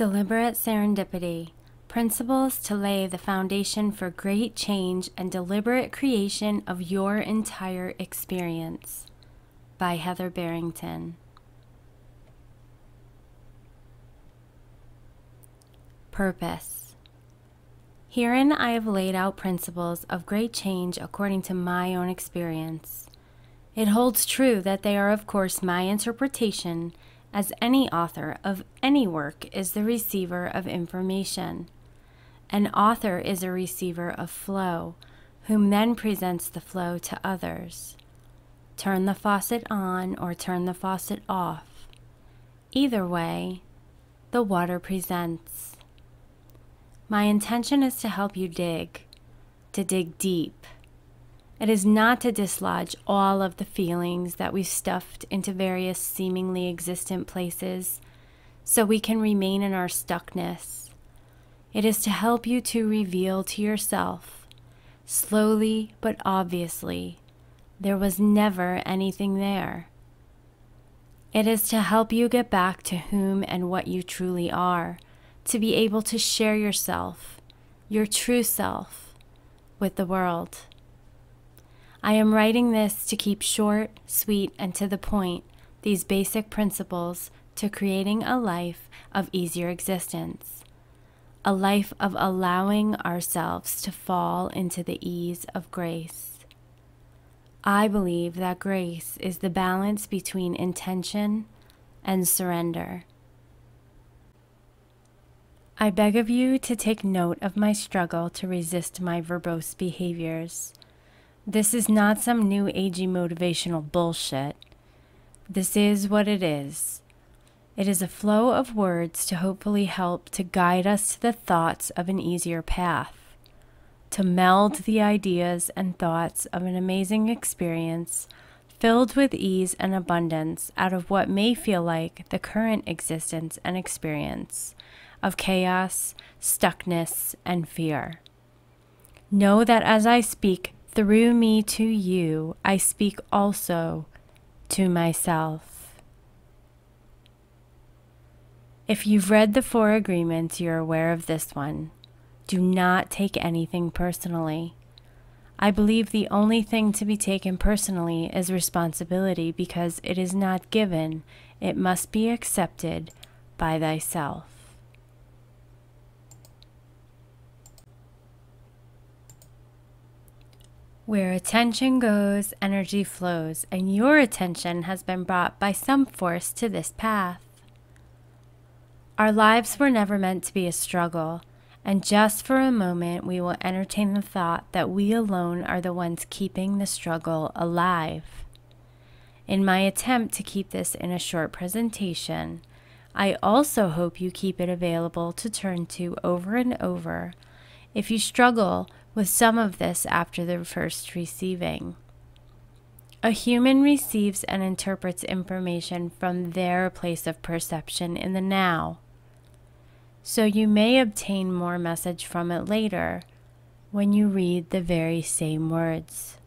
Deliberate Serendipity Principles to Lay the Foundation for Great Change and Deliberate Creation of Your Entire Experience by Heather Barrington. Purpose Herein I have laid out principles of great change according to my own experience. It holds true that they are, of course, my interpretation as any author of any work is the receiver of information. An author is a receiver of flow, whom then presents the flow to others. Turn the faucet on or turn the faucet off. Either way, the water presents. My intention is to help you dig, to dig deep it is not to dislodge all of the feelings that we've stuffed into various seemingly existent places so we can remain in our stuckness. It is to help you to reveal to yourself, slowly but obviously, there was never anything there. It is to help you get back to whom and what you truly are, to be able to share yourself, your true self, with the world. I am writing this to keep short, sweet, and to the point these basic principles to creating a life of easier existence, a life of allowing ourselves to fall into the ease of grace. I believe that grace is the balance between intention and surrender. I beg of you to take note of my struggle to resist my verbose behaviors. This is not some new agey motivational bullshit. This is what it is. It is a flow of words to hopefully help to guide us to the thoughts of an easier path, to meld the ideas and thoughts of an amazing experience filled with ease and abundance out of what may feel like the current existence and experience of chaos, stuckness, and fear. Know that as I speak, through me to you, I speak also to myself. If you've read the four agreements, you're aware of this one. Do not take anything personally. I believe the only thing to be taken personally is responsibility because it is not given, it must be accepted by thyself. Where attention goes, energy flows, and your attention has been brought by some force to this path. Our lives were never meant to be a struggle, and just for a moment we will entertain the thought that we alone are the ones keeping the struggle alive. In my attempt to keep this in a short presentation, I also hope you keep it available to turn to over and over if you struggle with some of this after the first receiving. A human receives and interprets information from their place of perception in the now. So you may obtain more message from it later when you read the very same words.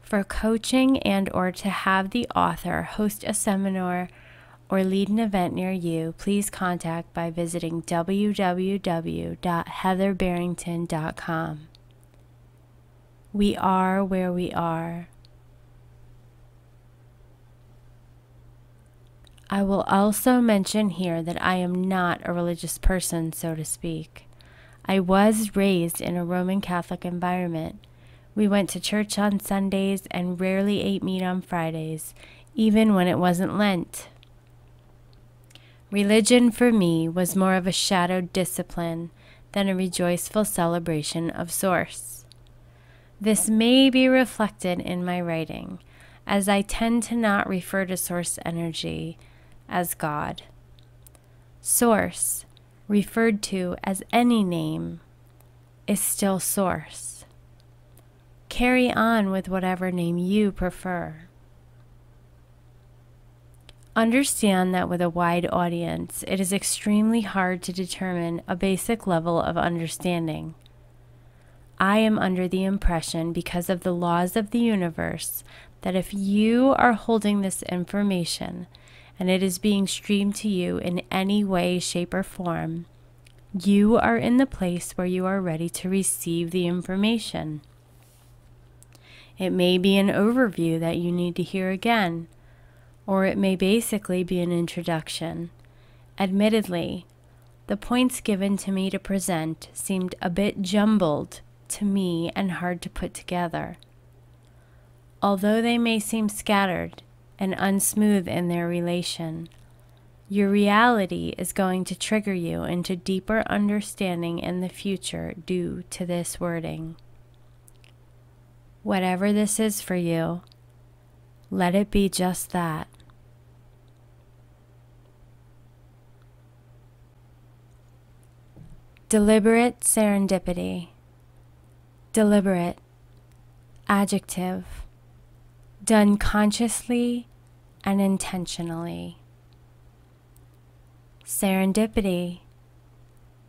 For coaching and or to have the author host a seminar or lead an event near you, please contact by visiting www.heatherbarrington.com. We are where we are. I will also mention here that I am not a religious person, so to speak. I was raised in a Roman Catholic environment. We went to church on Sundays and rarely ate meat on Fridays, even when it wasn't Lent. Religion for me was more of a shadowed discipline than a rejoiceful celebration of Source. This may be reflected in my writing, as I tend to not refer to Source energy as God. Source, referred to as any name, is still Source. Carry on with whatever name you prefer. Understand that with a wide audience, it is extremely hard to determine a basic level of understanding. I am under the impression, because of the laws of the universe, that if you are holding this information and it is being streamed to you in any way, shape, or form, you are in the place where you are ready to receive the information. It may be an overview that you need to hear again, or it may basically be an introduction. Admittedly, the points given to me to present seemed a bit jumbled to me and hard to put together. Although they may seem scattered and unsmooth in their relation, your reality is going to trigger you into deeper understanding in the future due to this wording. Whatever this is for you, let it be just that. Deliberate serendipity. Deliberate. Adjective. Done consciously and intentionally. Serendipity.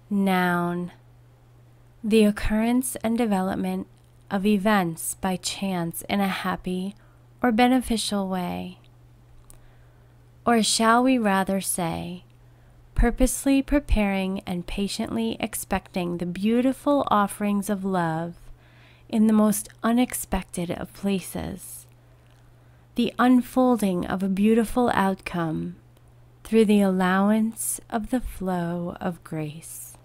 Noun. The occurrence and development of events by chance in a happy or beneficial way. Or shall we rather say, purposely preparing and patiently expecting the beautiful offerings of love in the most unexpected of places, the unfolding of a beautiful outcome through the allowance of the flow of grace.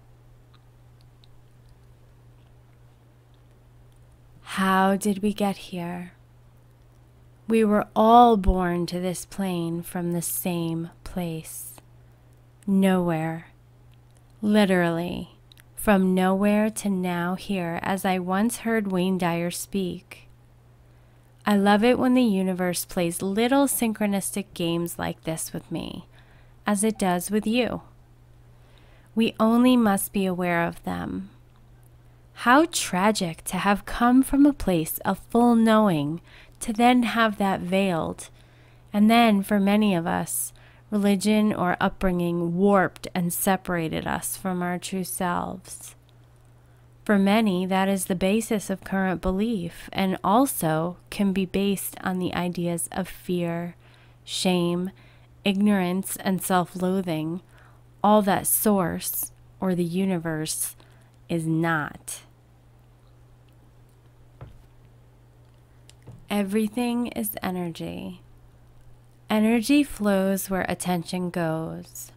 How did we get here? We were all born to this plane from the same place. Nowhere. Literally, from nowhere to now here, as I once heard Wayne Dyer speak. I love it when the universe plays little synchronistic games like this with me as it does with you. We only must be aware of them. How tragic to have come from a place of full knowing to then have that veiled, and then for many of us, religion or upbringing warped and separated us from our true selves. For many, that is the basis of current belief and also can be based on the ideas of fear, shame, ignorance, and self loathing, all that source or the universe is not. Everything is energy. Energy flows where attention goes.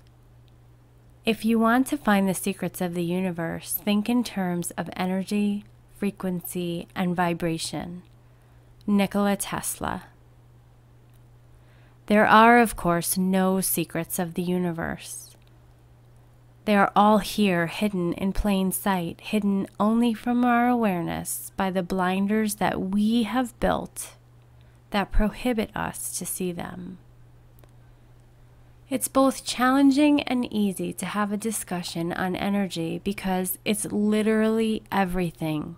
If you want to find the secrets of the universe, think in terms of energy, frequency, and vibration. Nikola Tesla. There are, of course, no secrets of the universe. They are all here, hidden in plain sight, hidden only from our awareness by the blinders that we have built that prohibit us to see them. It's both challenging and easy to have a discussion on energy because it's literally everything.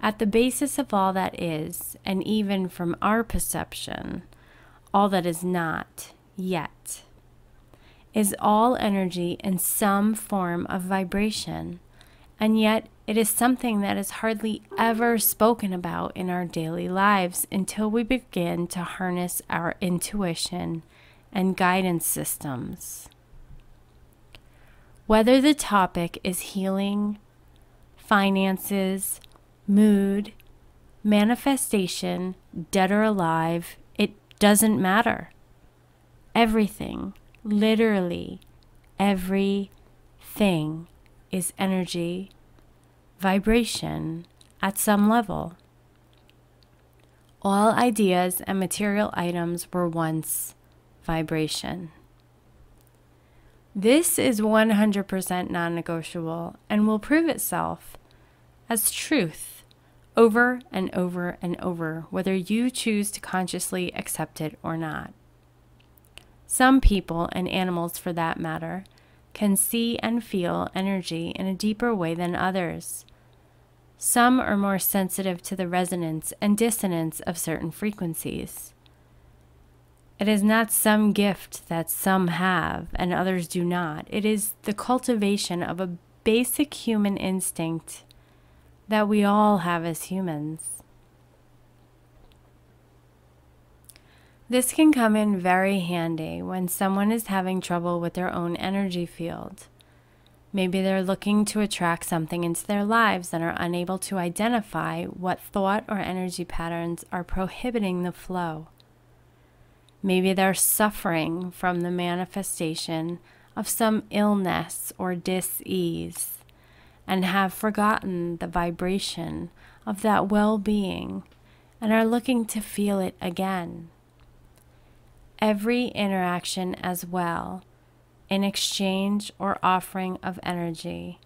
At the basis of all that is, and even from our perception, all that is not yet, is all energy in some form of vibration, and yet it is something that is hardly ever spoken about in our daily lives until we begin to harness our intuition and guidance systems. Whether the topic is healing, finances, mood, manifestation, dead or alive, it doesn't matter. Everything, literally, everything is energy, vibration at some level. All ideas and material items were once vibration. This is 100% non negotiable and will prove itself as truth over and over and over, whether you choose to consciously accept it or not. Some people, and animals for that matter, can see and feel energy in a deeper way than others. Some are more sensitive to the resonance and dissonance of certain frequencies. It is not some gift that some have and others do not. It is the cultivation of a basic human instinct that we all have as humans. This can come in very handy when someone is having trouble with their own energy field. Maybe they're looking to attract something into their lives and are unable to identify what thought or energy patterns are prohibiting the flow. Maybe they're suffering from the manifestation of some illness or dis-ease and have forgotten the vibration of that well being and are looking to feel it again. Every interaction, as well, in exchange or offering of energy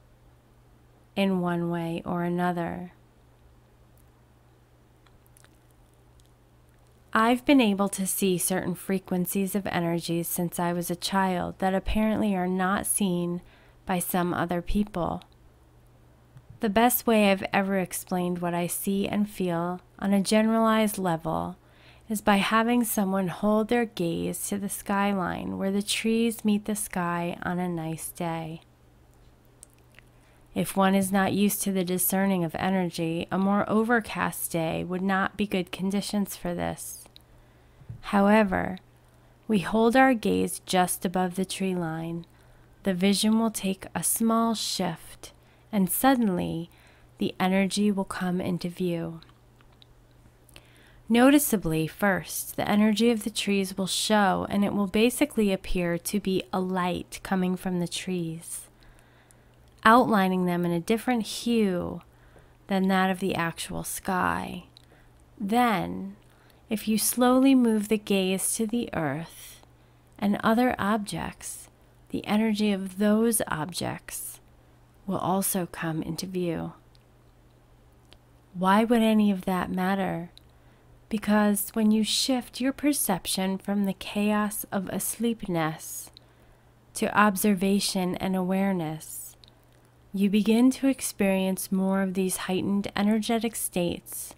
in one way or another. I've been able to see certain frequencies of energies since I was a child that apparently are not seen by some other people. The best way I've ever explained what I see and feel on a generalized level is by having someone hold their gaze to the skyline where the trees meet the sky on a nice day. If one is not used to the discerning of energy, a more overcast day would not be good conditions for this. However, we hold our gaze just above the tree line, the vision will take a small shift and suddenly the energy will come into view. Noticeably, first, the energy of the trees will show, and it will basically appear to be a light coming from the trees, outlining them in a different hue than that of the actual sky. Then, if you slowly move the gaze to the earth and other objects, the energy of those objects will also come into view. Why would any of that matter? Because when you shift your perception from the chaos of asleepness to observation and awareness, you begin to experience more of these heightened energetic states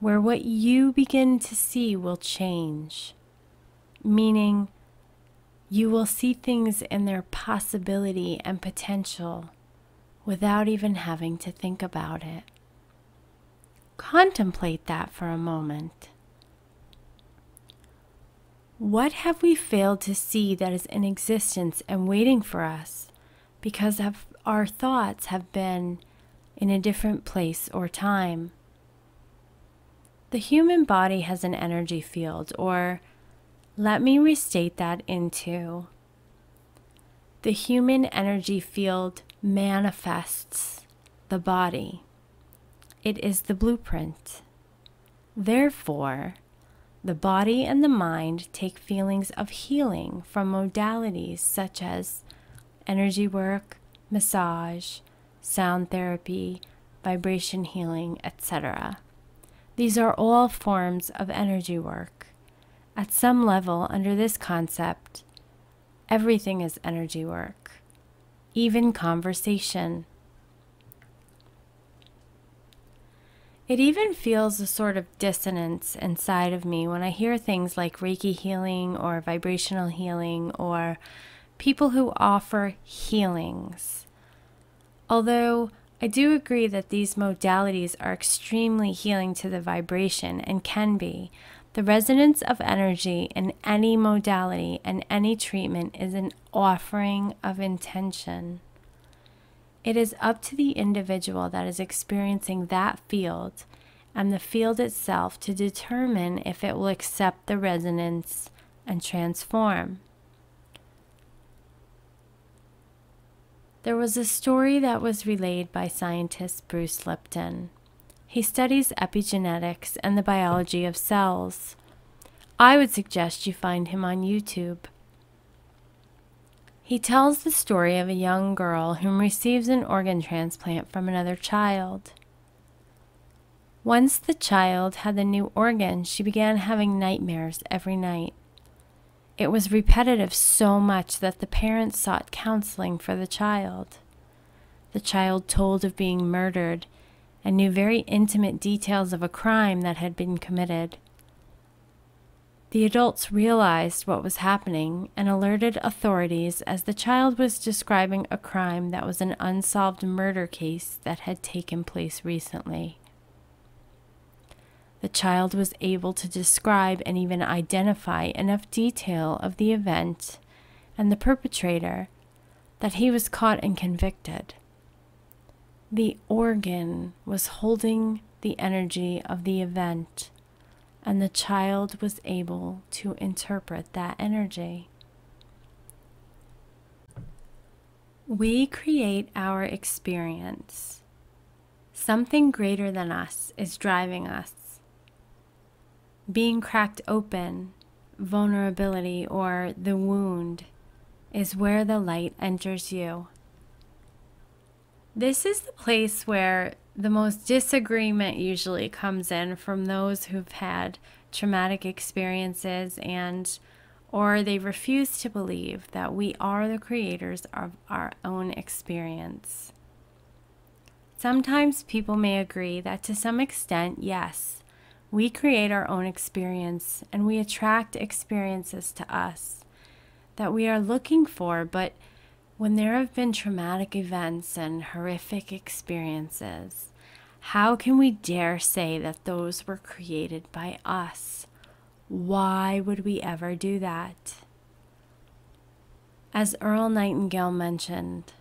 where what you begin to see will change, meaning you will see things in their possibility and potential without even having to think about it. Contemplate that for a moment. What have we failed to see that is in existence and waiting for us because of our thoughts have been in a different place or time? The human body has an energy field, or let me restate that into the human energy field manifests the body. It is the blueprint. Therefore, the body and the mind take feelings of healing from modalities such as energy work, massage, sound therapy, vibration healing, etc. These are all forms of energy work. At some level, under this concept, everything is energy work even conversation. It even feels a sort of dissonance inside of me when I hear things like Reiki healing or vibrational healing or people who offer healings. Although I do agree that these modalities are extremely healing to the vibration and can be, the resonance of energy in any modality and any treatment is an offering of intention. It is up to the individual that is experiencing that field and the field itself to determine if it will accept the resonance and transform. There was a story that was relayed by scientist Bruce Lipton. He studies epigenetics and the biology of cells. I would suggest you find him on YouTube. He tells the story of a young girl whom receives an organ transplant from another child. Once the child had the new organ, she began having nightmares every night. It was repetitive so much that the parents sought counseling for the child. The child told of being murdered and knew very intimate details of a crime that had been committed. The adults realized what was happening and alerted authorities as the child was describing a crime that was an unsolved murder case that had taken place recently. the child was able to describe and even identify enough detail of the event and the perpetrator that he was caught and convicted. The organ was holding the energy of the event, and the child was able to interpret that energy. We create our experience. Something greater than us is driving us. Being cracked open, vulnerability, or the wound is where the light enters you. This is the place where the most disagreement usually comes in from those who've had traumatic experiences and or they refuse to believe that we are the creators of our own experience. Sometimes people may agree that to some extent, yes, we create our own experience and we attract experiences to us that we are looking for, but when there have been traumatic events and horrific experiences, how can we dare say that those were created by us? Why would we ever do that? As Earl Nightingale mentioned,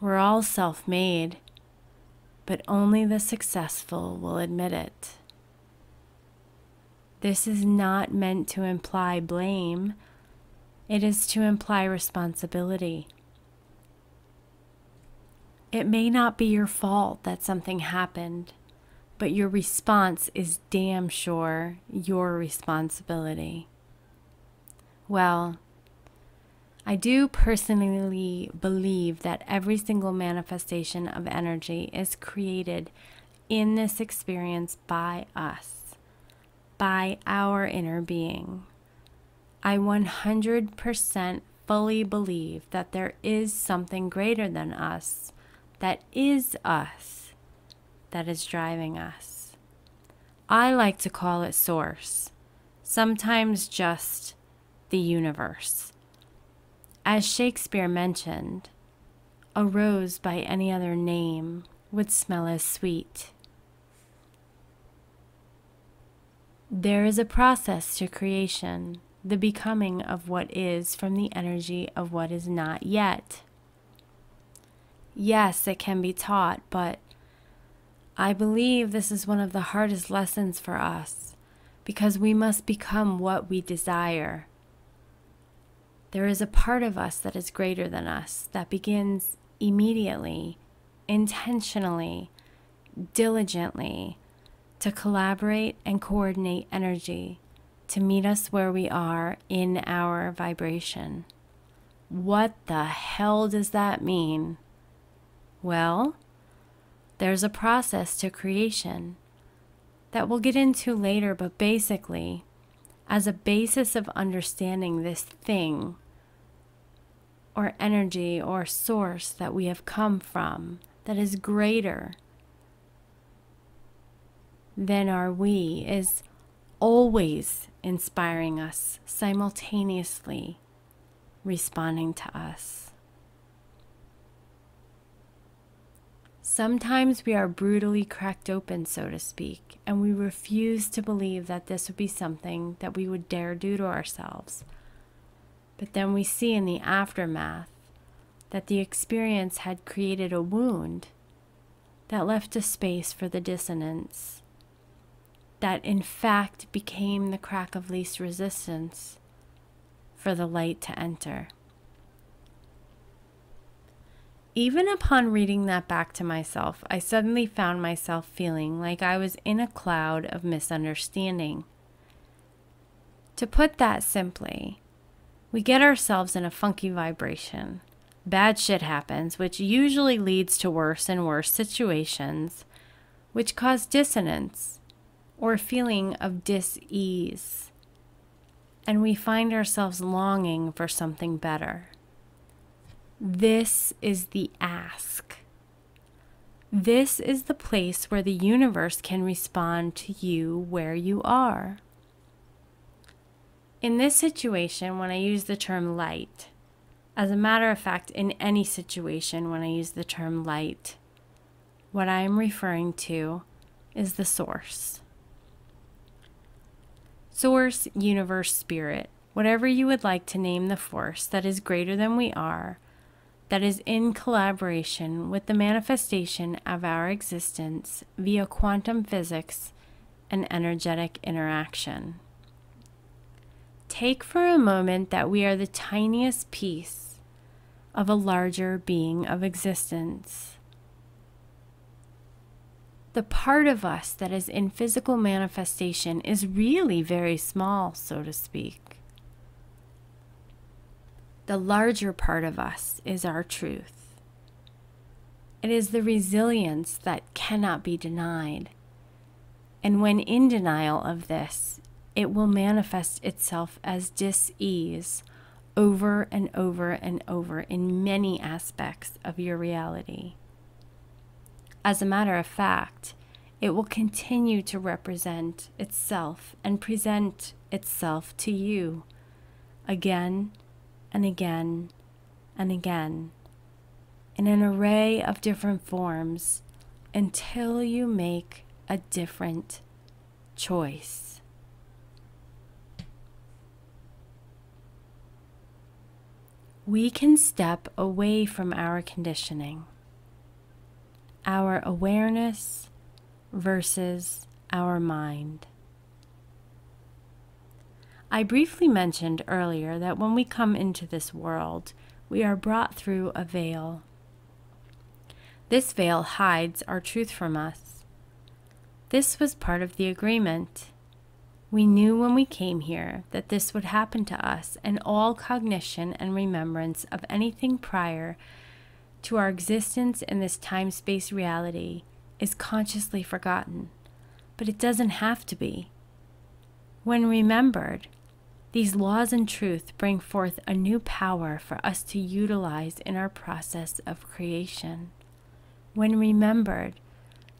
we're all self made, but only the successful will admit it. This is not meant to imply blame, it is to imply responsibility. It may not be your fault that something happened but your response is damn sure your responsibility. Well, I do personally believe that every single manifestation of energy is created in this experience by us, by our inner being. I 100% fully believe that there is something greater than us, that is us that is driving us. I like to call it source, sometimes just the universe. As Shakespeare mentioned, a rose by any other name would smell as sweet. There is a process to creation, the becoming of what is from the energy of what is not yet. Yes, it can be taught, but I believe this is one of the hardest lessons for us because we must become what we desire. There is a part of us that is greater than us that begins immediately, intentionally, diligently to collaborate and coordinate energy to meet us where we are in our vibration. What the hell does that mean? Well, there's a process to creation that we'll get into later, but basically, as a basis of understanding this thing or energy or source that we have come from that is greater than our we is always inspiring us, simultaneously responding to us. Sometimes we are brutally cracked open, so to speak, and we refuse to believe that this would be something that we would dare do to ourselves. But then we see in the aftermath that the experience had created a wound that left a space for the dissonance, that in fact became the crack of least resistance for the light to enter. Even upon reading that back to myself, I suddenly found myself feeling like I was in a cloud of misunderstanding. To put that simply, we get ourselves in a funky vibration. Bad shit happens, which usually leads to worse and worse situations, which cause dissonance or feeling of dis ease. And we find ourselves longing for something better. This is the ask. This is the place where the universe can respond to you where you are. In this situation, when I use the term light, as a matter of fact, in any situation when I use the term light, what I am referring to is the source. Source, universe, spirit, whatever you would like to name the force that is greater than we are, that is in collaboration with the manifestation of our existence via quantum physics and energetic interaction. Take for a moment that we are the tiniest piece of a larger being of existence. The part of us that is in physical manifestation is really very small, so to speak. The larger part of us is our truth. It is the resilience that cannot be denied. And when in denial of this, it will manifest itself as dis ease over and over and over in many aspects of your reality. As a matter of fact, it will continue to represent itself and present itself to you again and again and again in an array of different forms until you make a different choice. we can step away from our conditioning, our awareness versus our mind. I briefly mentioned earlier that when we come into this world, we are brought through a veil. This veil hides our truth from us. This was part of the agreement. We knew when we came here that this would happen to us, and all cognition and remembrance of anything prior to our existence in this time space reality is consciously forgotten. But it doesn't have to be. When remembered, these laws and truth bring forth a new power for us to utilize in our process of creation. When remembered,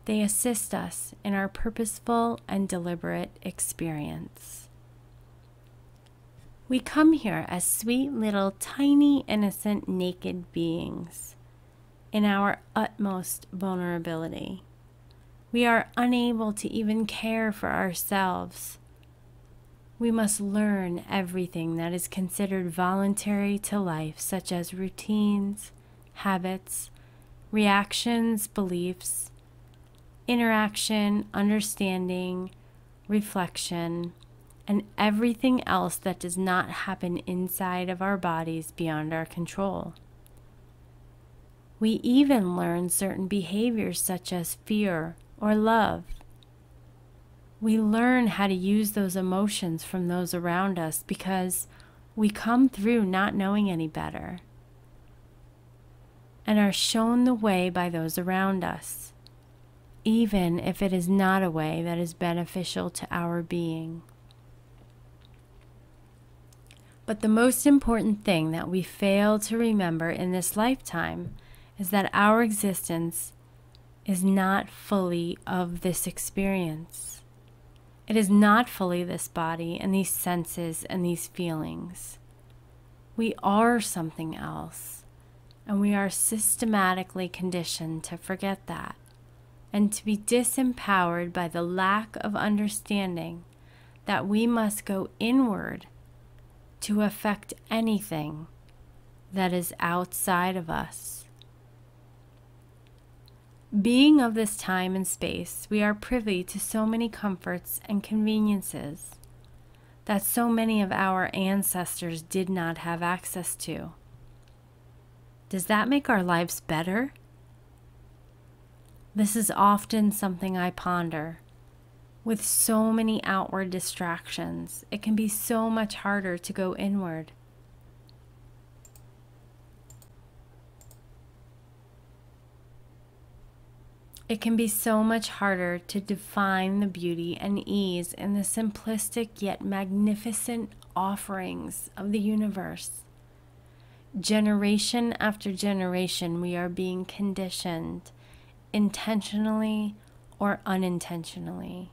they assist us in our purposeful and deliberate experience. We come here as sweet little tiny innocent naked beings in our utmost vulnerability. We are unable to even care for ourselves. We must learn everything that is considered voluntary to life, such as routines, habits, reactions, beliefs, interaction, understanding, reflection, and everything else that does not happen inside of our bodies beyond our control. We even learn certain behaviors such as fear or love. We learn how to use those emotions from those around us because we come through not knowing any better and are shown the way by those around us even if it is not a way that is beneficial to our being. But the most important thing that we fail to remember in this lifetime is that our existence is not fully of this experience. It is not fully this body and these senses and these feelings. We are something else, and we are systematically conditioned to forget that and to be disempowered by the lack of understanding that we must go inward to affect anything that is outside of us. Being of this time and space, we are privy to so many comforts and conveniences that so many of our ancestors did not have access to. Does that make our lives better? This is often something I ponder. With so many outward distractions, it can be so much harder to go inward. It can be so much harder to define the beauty and ease in the simplistic yet magnificent offerings of the universe. Generation after generation, we are being conditioned intentionally or unintentionally,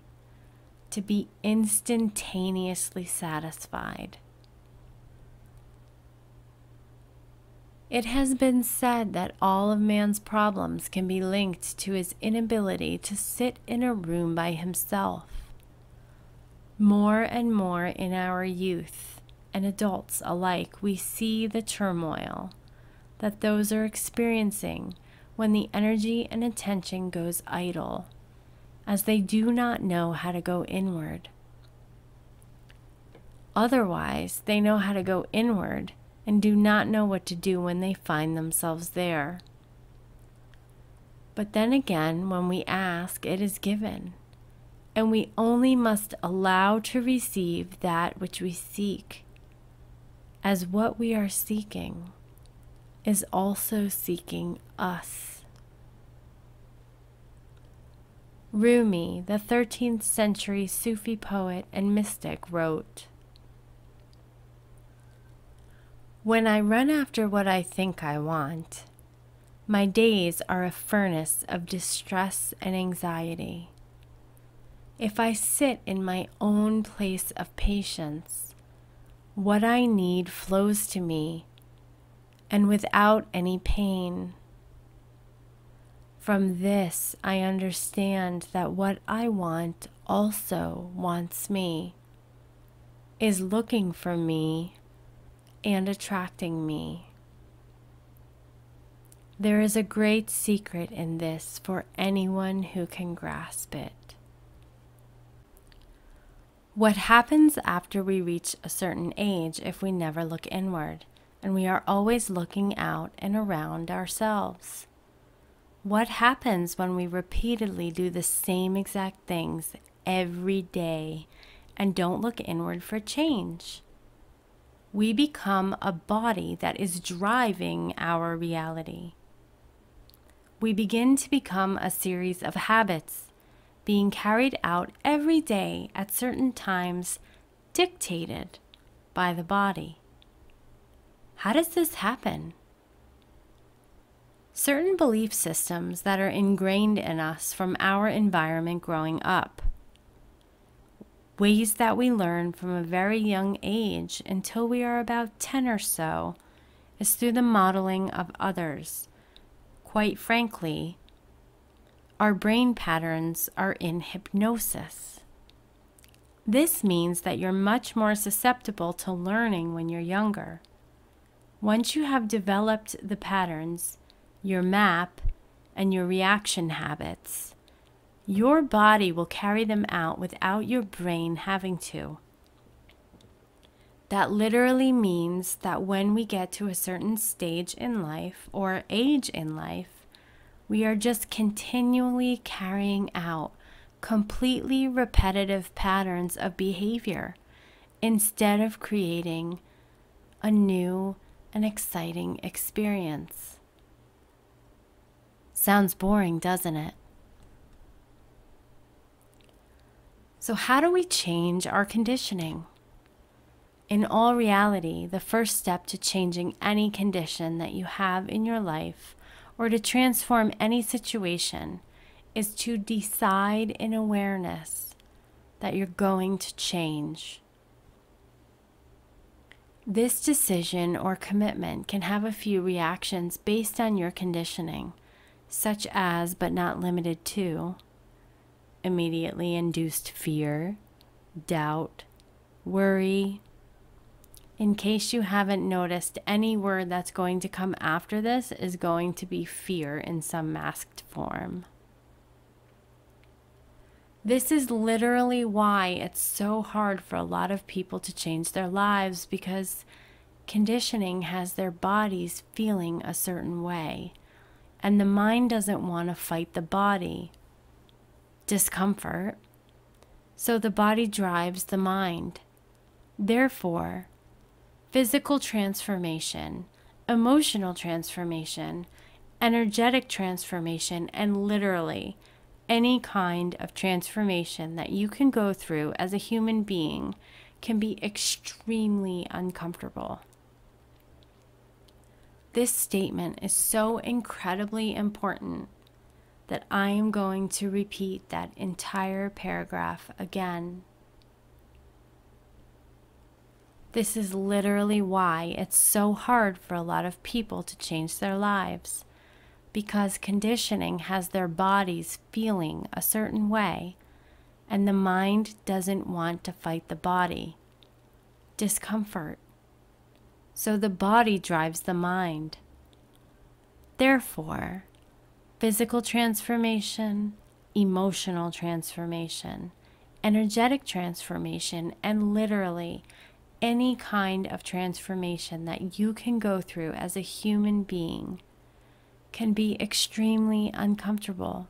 to be instantaneously satisfied. It has been said that all of man's problems can be linked to his inability to sit in a room by himself. More and more in our youth and adults alike, we see the turmoil that those are experiencing when the energy and attention goes idle, as they do not know how to go inward. Otherwise, they know how to go inward and do not know what to do when they find themselves there. But then again, when we ask, it is given, and we only must allow to receive that which we seek, as what we are seeking is also seeking us. Rumi, the 13th century Sufi poet and mystic, wrote When I run after what I think I want, my days are a furnace of distress and anxiety. If I sit in my own place of patience, what I need flows to me and without any pain. From this, I understand that what I want also wants me, is looking for me and attracting me. There is a great secret in this for anyone who can grasp it. What happens after we reach a certain age if we never look inward and we are always looking out and around ourselves? What happens when we repeatedly do the same exact things every day and don't look inward for change? We become a body that is driving our reality. We begin to become a series of habits being carried out every day at certain times dictated by the body. How does this happen? Certain belief systems that are ingrained in us from our environment growing up ways that we learn from a very young age until we are about 10 or so is through the modeling of others. Quite frankly, our brain patterns are in hypnosis. This means that you're much more susceptible to learning when you're younger. Once you have developed the patterns, your map, and your reaction habits, your body will carry them out without your brain having to. That literally means that when we get to a certain stage in life or age in life, we are just continually carrying out completely repetitive patterns of behavior instead of creating a new and exciting experience. Sounds boring, doesn't it? So, how do we change our conditioning? In all reality, the first step to changing any condition that you have in your life or to transform any situation is to decide in awareness that you're going to change. This decision or commitment can have a few reactions based on your conditioning, such as, but not limited to, immediately induced fear, doubt, worry. In case you haven't noticed, any word that's going to come after this is going to be fear in some masked form. This is literally why it's so hard for a lot of people to change their lives because conditioning has their bodies feeling a certain way, and the mind doesn't want to fight the body discomfort. So the body drives the mind. Therefore, physical transformation, emotional transformation, energetic transformation, and literally any kind of transformation that you can go through as a human being can be extremely uncomfortable. This statement is so incredibly important that I am going to repeat that entire paragraph again. This is literally why it's so hard for a lot of people to change their lives, because conditioning has their bodies feeling a certain way, and the mind doesn't want to fight the body. Discomfort. So the body drives the mind. Therefore, physical transformation, emotional transformation, energetic transformation, and literally any kind of transformation that you can go through as a human being can be extremely uncomfortable.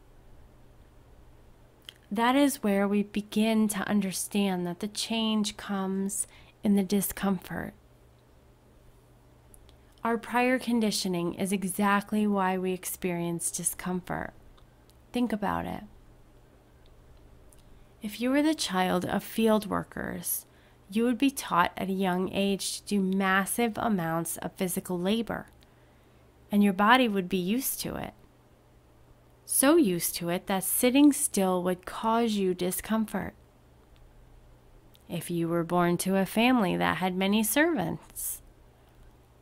That is where we begin to understand that the change comes in the discomfort. Our prior conditioning is exactly why we experience discomfort. Think about it. If you were the child of field workers, you would be taught at a young age to do massive amounts of physical labor, and your body would be used to it. So used to it that sitting still would cause you discomfort. If you were born to a family that had many servants,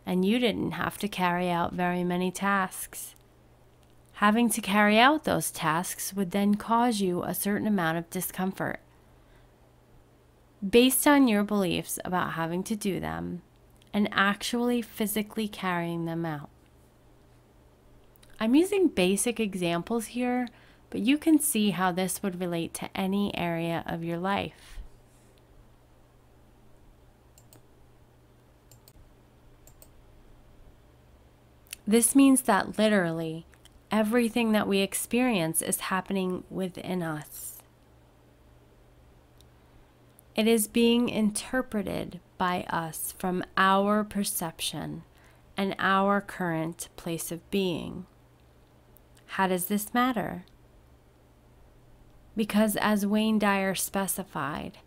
and you didn't have to carry out very many tasks, Having to carry out those tasks would then cause you a certain amount of discomfort. Based on your beliefs about having to do them and actually physically carrying them out. I'm using basic examples here, but you can see how this would relate to any area of your life. This means that literally everything that we experience is happening within us. It is being interpreted by us from our perception and our current place of being. How does this matter? Because, as Wayne Dyer specified,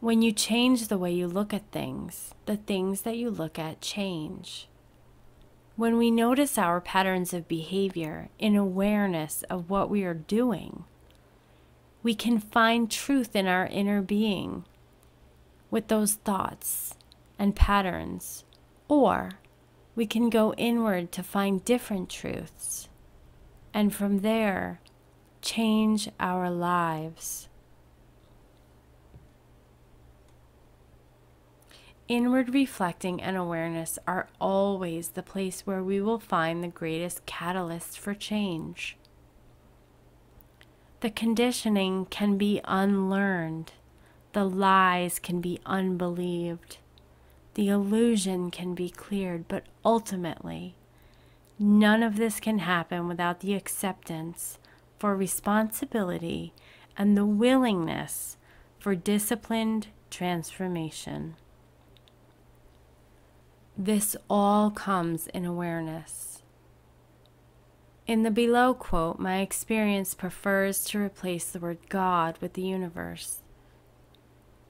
when you change the way you look at things, the things that you look at change. When we notice our patterns of behavior in awareness of what we are doing, we can find truth in our inner being with those thoughts and patterns, or we can go inward to find different truths, and from there, change our lives. Inward reflecting and awareness are always the place where we will find the greatest catalysts for change. The conditioning can be unlearned, the lies can be unbelieved, the illusion can be cleared, but ultimately, none of this can happen without the acceptance for responsibility and the willingness for disciplined transformation. This all comes in awareness. In the below quote, my experience prefers to replace the word God with the universe.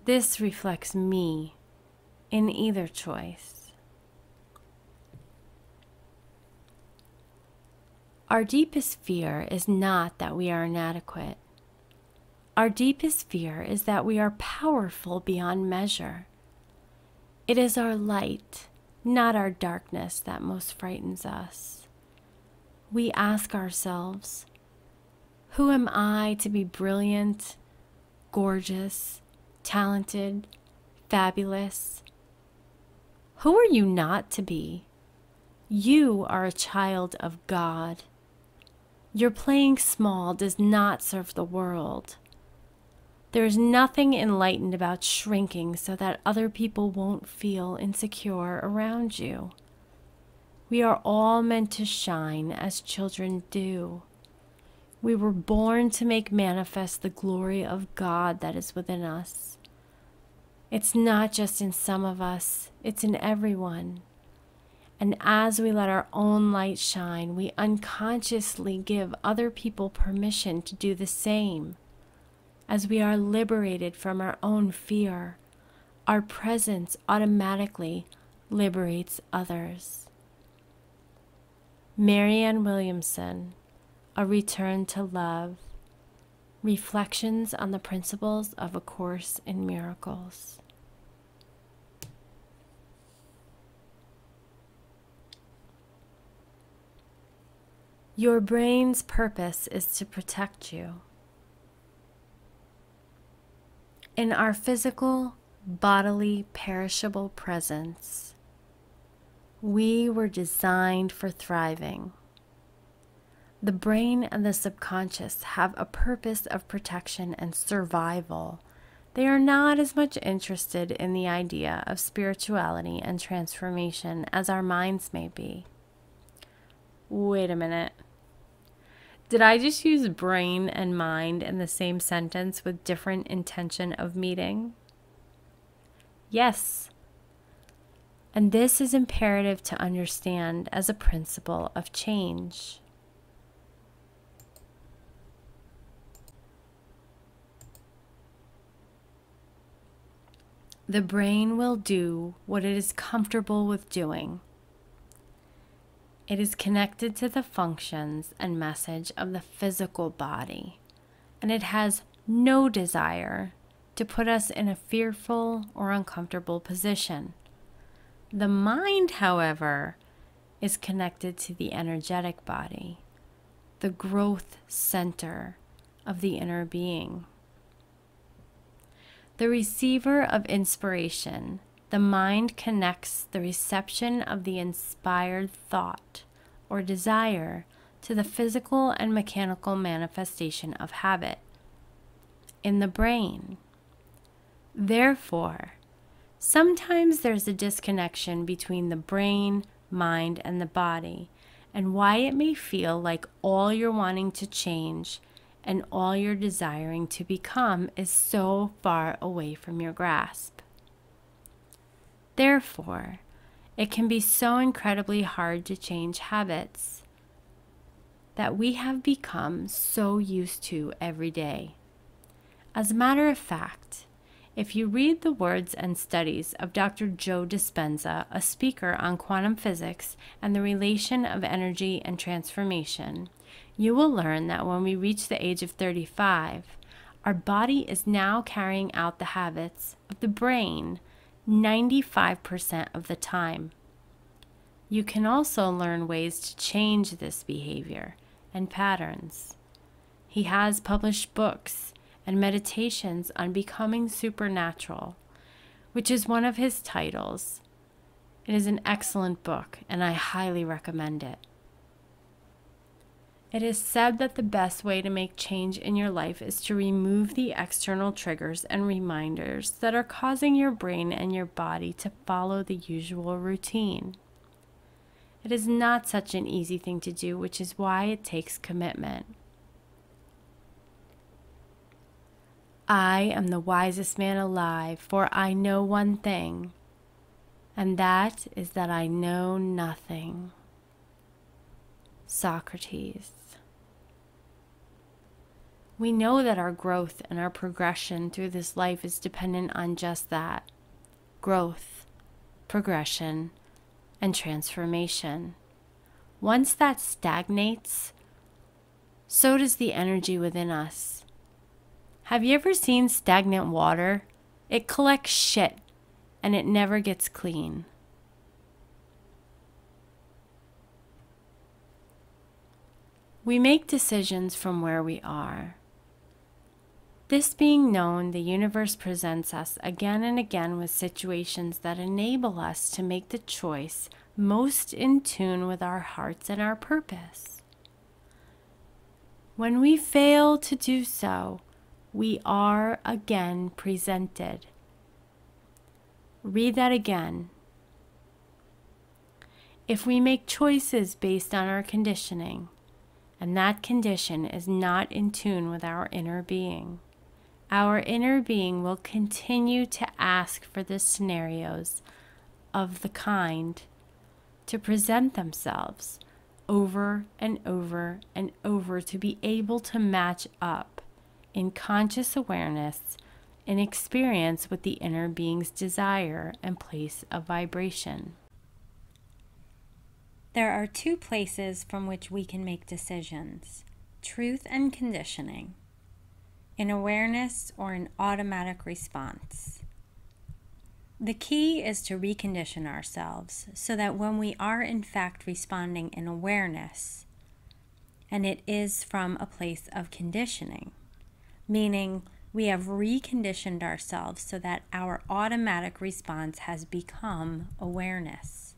This reflects me in either choice. Our deepest fear is not that we are inadequate. Our deepest fear is that we are powerful beyond measure. It is our light not our darkness that most frightens us. We ask ourselves, Who am I to be brilliant, gorgeous, talented, fabulous? Who are you not to be? You are a child of God. Your playing small does not serve the world. There is nothing enlightened about shrinking so that other people won't feel insecure around you. We are all meant to shine as children do. We were born to make manifest the glory of God that is within us. It's not just in some of us, it's in everyone. And as we let our own light shine, we unconsciously give other people permission to do the same. As we are liberated from our own fear, our presence automatically liberates others. Marianne Williamson, A Return to Love, Reflections on the Principles of A Course in Miracles. Your brain's purpose is to protect you. In our physical, bodily, perishable presence, we were designed for thriving. The brain and the subconscious have a purpose of protection and survival. They are not as much interested in the idea of spirituality and transformation as our minds may be. Wait a minute. Did I just use brain and mind in the same sentence with different intention of meeting? Yes. And this is imperative to understand as a principle of change. The brain will do what it is comfortable with doing. It is connected to the functions and message of the physical body, and it has no desire to put us in a fearful or uncomfortable position. The mind, however, is connected to the energetic body, the growth center of the inner being. The receiver of inspiration the mind connects the reception of the inspired thought or desire to the physical and mechanical manifestation of habit in the brain. Therefore, sometimes there's a disconnection between the brain, mind, and the body, and why it may feel like all you're wanting to change and all you're desiring to become is so far away from your grasp. Therefore, it can be so incredibly hard to change habits that we have become so used to every day. As a matter of fact, if you read the words and studies of Dr. Joe Dispenza, a speaker on quantum physics and the relation of energy and transformation, you will learn that when we reach the age of 35, our body is now carrying out the habits of the brain 95% of the time. You can also learn ways to change this behavior and patterns. He has published books and meditations on becoming supernatural, which is one of his titles. It is an excellent book, and I highly recommend it. It is said that the best way to make change in your life is to remove the external triggers and reminders that are causing your brain and your body to follow the usual routine. It is not such an easy thing to do, which is why it takes commitment. I am the wisest man alive, for I know one thing, and that is that I know nothing. Socrates. We know that our growth and our progression through this life is dependent on just that growth, progression, and transformation. Once that stagnates, so does the energy within us. Have you ever seen stagnant water? It collects shit and it never gets clean. We make decisions from where we are. This being known, the universe presents us again and again with situations that enable us to make the choice most in tune with our hearts and our purpose. When we fail to do so, we are again presented. Read that again. If we make choices based on our conditioning, and that condition is not in tune with our inner being, our inner being will continue to ask for the scenarios of the kind to present themselves over and over and over to be able to match up in conscious awareness and experience with the inner being's desire and place of vibration. There are two places from which we can make decisions truth and conditioning in awareness or an automatic response. The key is to recondition ourselves so that when we are in fact responding in awareness, and it is from a place of conditioning, meaning we have reconditioned ourselves so that our automatic response has become awareness.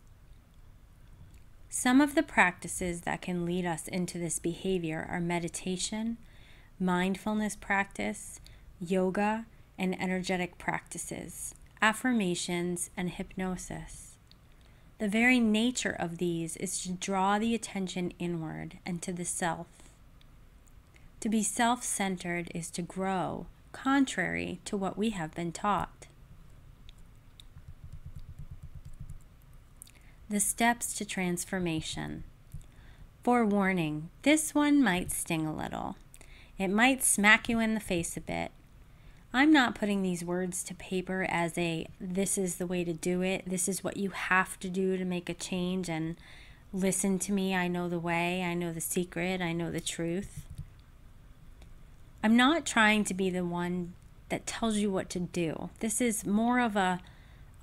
Some of the practices that can lead us into this behavior are meditation, mindfulness practice, yoga, and energetic practices, affirmations, and hypnosis. The very nature of these is to draw the attention inward and to the self. To be self centered is to grow, contrary to what we have been taught. The steps to transformation. Forewarning this one might sting a little. It might smack you in the face a bit. I'm not putting these words to paper as a this is the way to do it, this is what you have to do to make a change, and listen to me. I know the way, I know the secret, I know the truth. I'm not trying to be the one that tells you what to do. This is more of a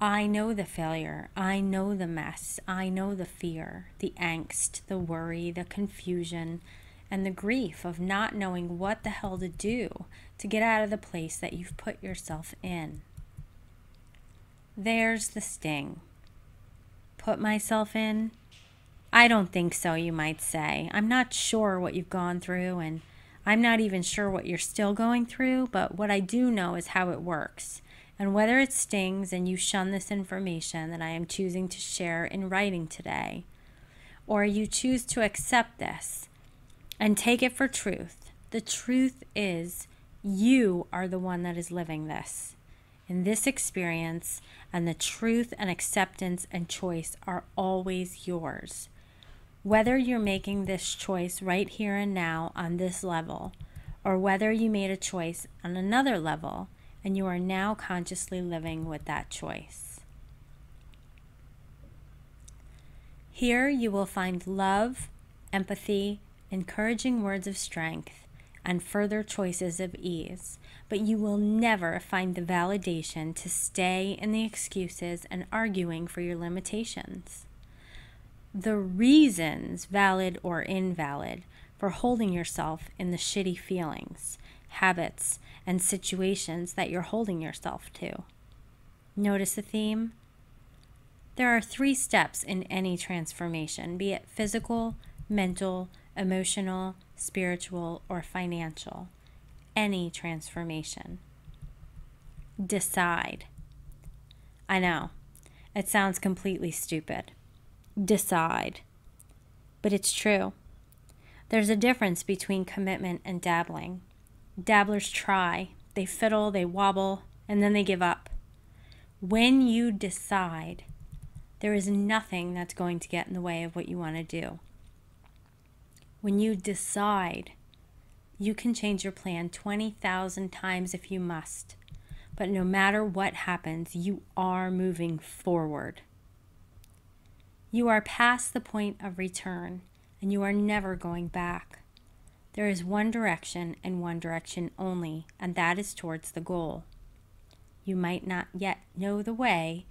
I know the failure. I know the mess. I know the fear, the angst, the worry, the confusion, and the grief of not knowing what the hell to do to get out of the place that you've put yourself in. There's the sting. Put myself in? I don't think so, you might say. I'm not sure what you've gone through, and I'm not even sure what you're still going through, but what I do know is how it works. And whether it stings and you shun this information that I am choosing to share in writing today, or you choose to accept this and take it for truth, the truth is you are the one that is living this. In this experience, and the truth and acceptance and choice are always yours. Whether you're making this choice right here and now on this level, or whether you made a choice on another level and you are now consciously living with that choice. Here you will find love, empathy, encouraging words of strength, and further choices of ease, but you will never find the validation to stay in the excuses and arguing for your limitations the reasons, valid or invalid, for holding yourself in the shitty feelings, habits, and situations that you're holding yourself to. Notice the theme? There are three steps in any transformation, be it physical, mental, emotional, spiritual, or financial. Any transformation. Decide. I know, it sounds completely stupid decide. But it's true. There's a difference between commitment and dabbling. Dabblers try, they fiddle, they wobble, and then they give up. When you decide, there is nothing that's going to get in the way of what you want to do. When you decide, you can change your plan 20,000 times if you must. But no matter what happens, you are moving forward. You are past the point of return, and you are never going back. There is one direction and one direction only, and that is towards the goal. You might not yet know the way,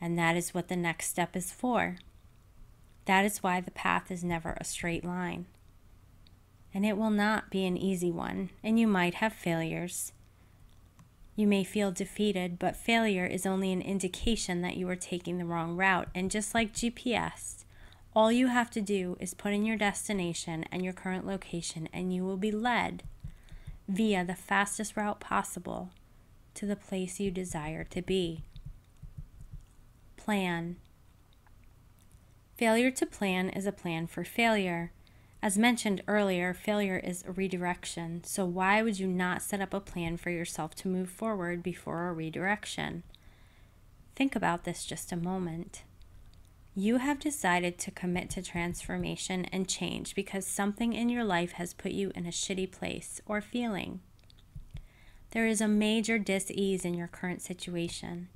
and that is what the next step is for. That is why the path is never a straight line. And it will not be an easy one, and you might have failures. You may feel defeated, but failure is only an indication that you are taking the wrong route. And just like GPS, all you have to do is put in your destination and your current location, and you will be led via the fastest route possible to the place you desire to be. Plan. Failure to plan is a plan for failure. As mentioned earlier, failure is a redirection, so why would you not set up a plan for yourself to move forward before a redirection? Think about this just a moment. You have decided to commit to transformation and change because something in your life has put you in a shitty place or feeling. There is a major dis ease in your current situation,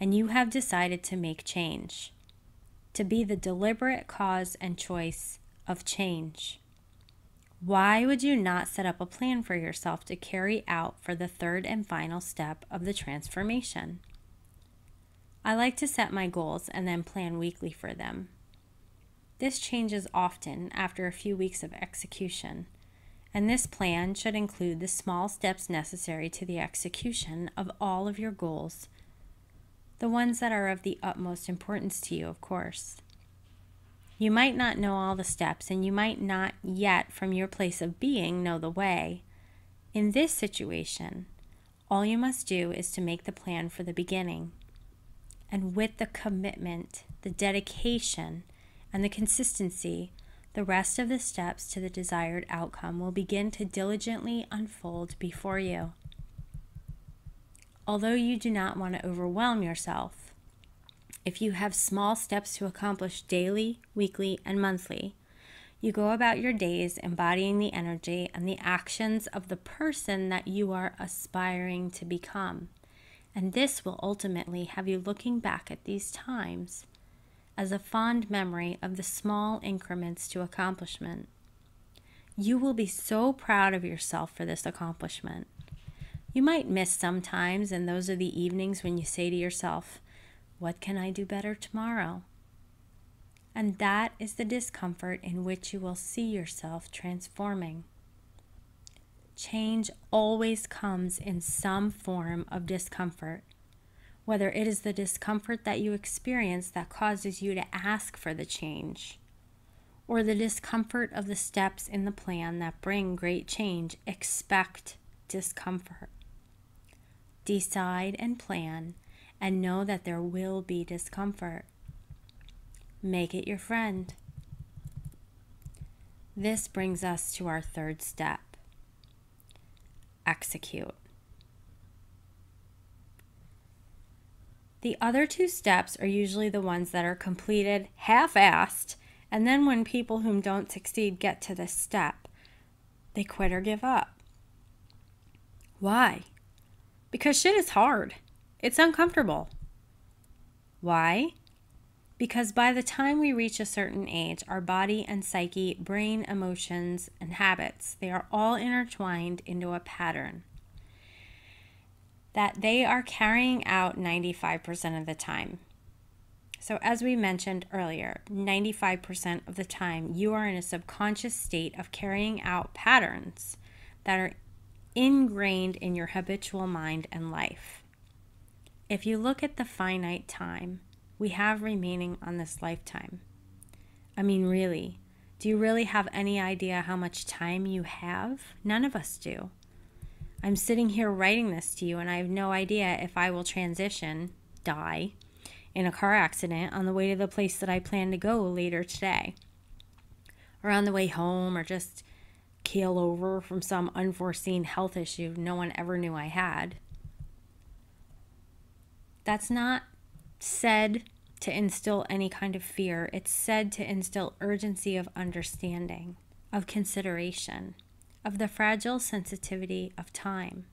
and you have decided to make change, to be the deliberate cause and choice of change. Why would you not set up a plan for yourself to carry out for the third and final step of the transformation? I like to set my goals and then plan weekly for them. This changes often after a few weeks of execution, And this plan should include the small steps necessary to the execution of all of your goals, the ones that are of the utmost importance to you, of course. You might not know all the steps, and you might not yet, from your place of being, know the way. In this situation, all you must do is to make the plan for the beginning. And with the commitment, the dedication, and the consistency, the rest of the steps to the desired outcome will begin to diligently unfold before you. Although you do not want to overwhelm yourself, if you have small steps to accomplish daily, weekly, and monthly, you go about your days embodying the energy and the actions of the person that you are aspiring to become. And this will ultimately have you looking back at these times as a fond memory of the small increments to accomplishment. You will be so proud of yourself for this accomplishment. You might miss sometimes, and those are the evenings when you say to yourself, What can I do better tomorrow? And that is the discomfort in which you will see yourself transforming. Change always comes in some form of discomfort whether it is the discomfort that you experience that causes you to ask for the change, or the discomfort of the steps in the plan that bring great change, expect discomfort. Decide and plan, and know that there will be discomfort. Make it your friend. This brings us to our third step execute. The other two steps are usually the ones that are completed half assed, and then when people whom don't succeed get to this step, they quit or give up. Why? Because shit is hard. It's uncomfortable. Why? Because by the time we reach a certain age, our body and psyche, brain, emotions, and habits, they are all intertwined into a pattern that they are carrying out 95% of the time. So, as we mentioned earlier, 95% of the time you are in a subconscious state of carrying out patterns that are ingrained in your habitual mind and life. If you look at the finite time we have remaining on this lifetime, I mean, really, do you really have any idea how much time you have? None of us do. I'm sitting here writing this to you, and I have no idea if I will transition, die, in a car accident on the way to the place that I plan to go later today, or on the way home, or just keel over from some unforeseen health issue no one ever knew I had. That's not said to instill any kind of fear, it's said to instill urgency of understanding, of consideration of the fragile sensitivity of time.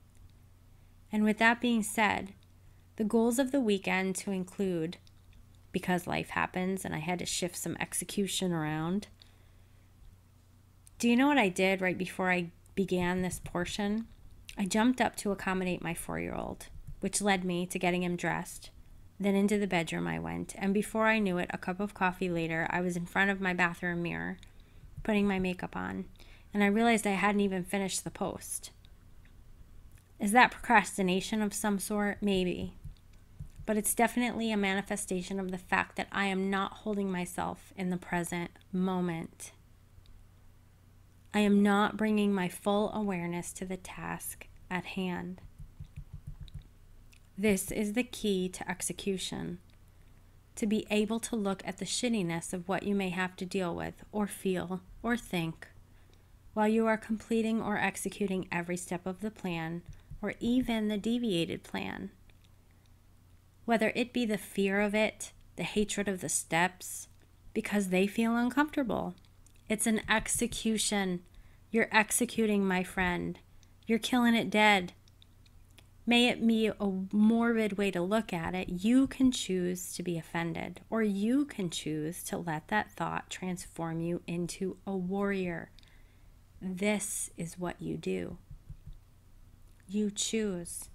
And with that being said, the goals of the weekend to include, because life happens and I had to shift some execution around. Do you know what I did right before I began this portion? I jumped up to accommodate my four year old, which led me to getting him dressed. Then into the bedroom I went, and before I knew it, a cup of coffee later, I was in front of my bathroom mirror, putting my makeup on and I realized I hadn't even finished the post. Is that procrastination of some sort? Maybe. But it's definitely a manifestation of the fact that I am not holding myself in the present moment. I am not bringing my full awareness to the task at hand. This is the key to execution to be able to look at the shittiness of what you may have to deal with, or feel, or think, while you are completing or executing every step of the plan or even the deviated plan. Whether it be the fear of it, the hatred of the steps, because they feel uncomfortable. It's an execution. You're executing, my friend. You're killing it dead. May it be a morbid way to look at it, you can choose to be offended, or you can choose to let that thought transform you into a warrior this is what you do. You choose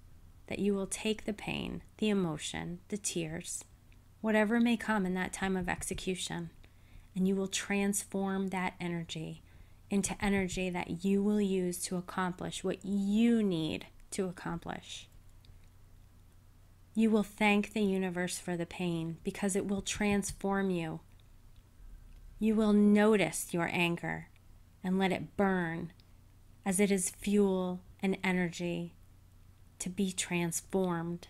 that you will take the pain, the emotion, the tears, whatever may come in that time of execution, and you will transform that energy into energy that you will use to accomplish what you need to accomplish. You will thank the universe for the pain because it will transform you. You will notice your anger and let it burn as it is fuel and energy to be transformed.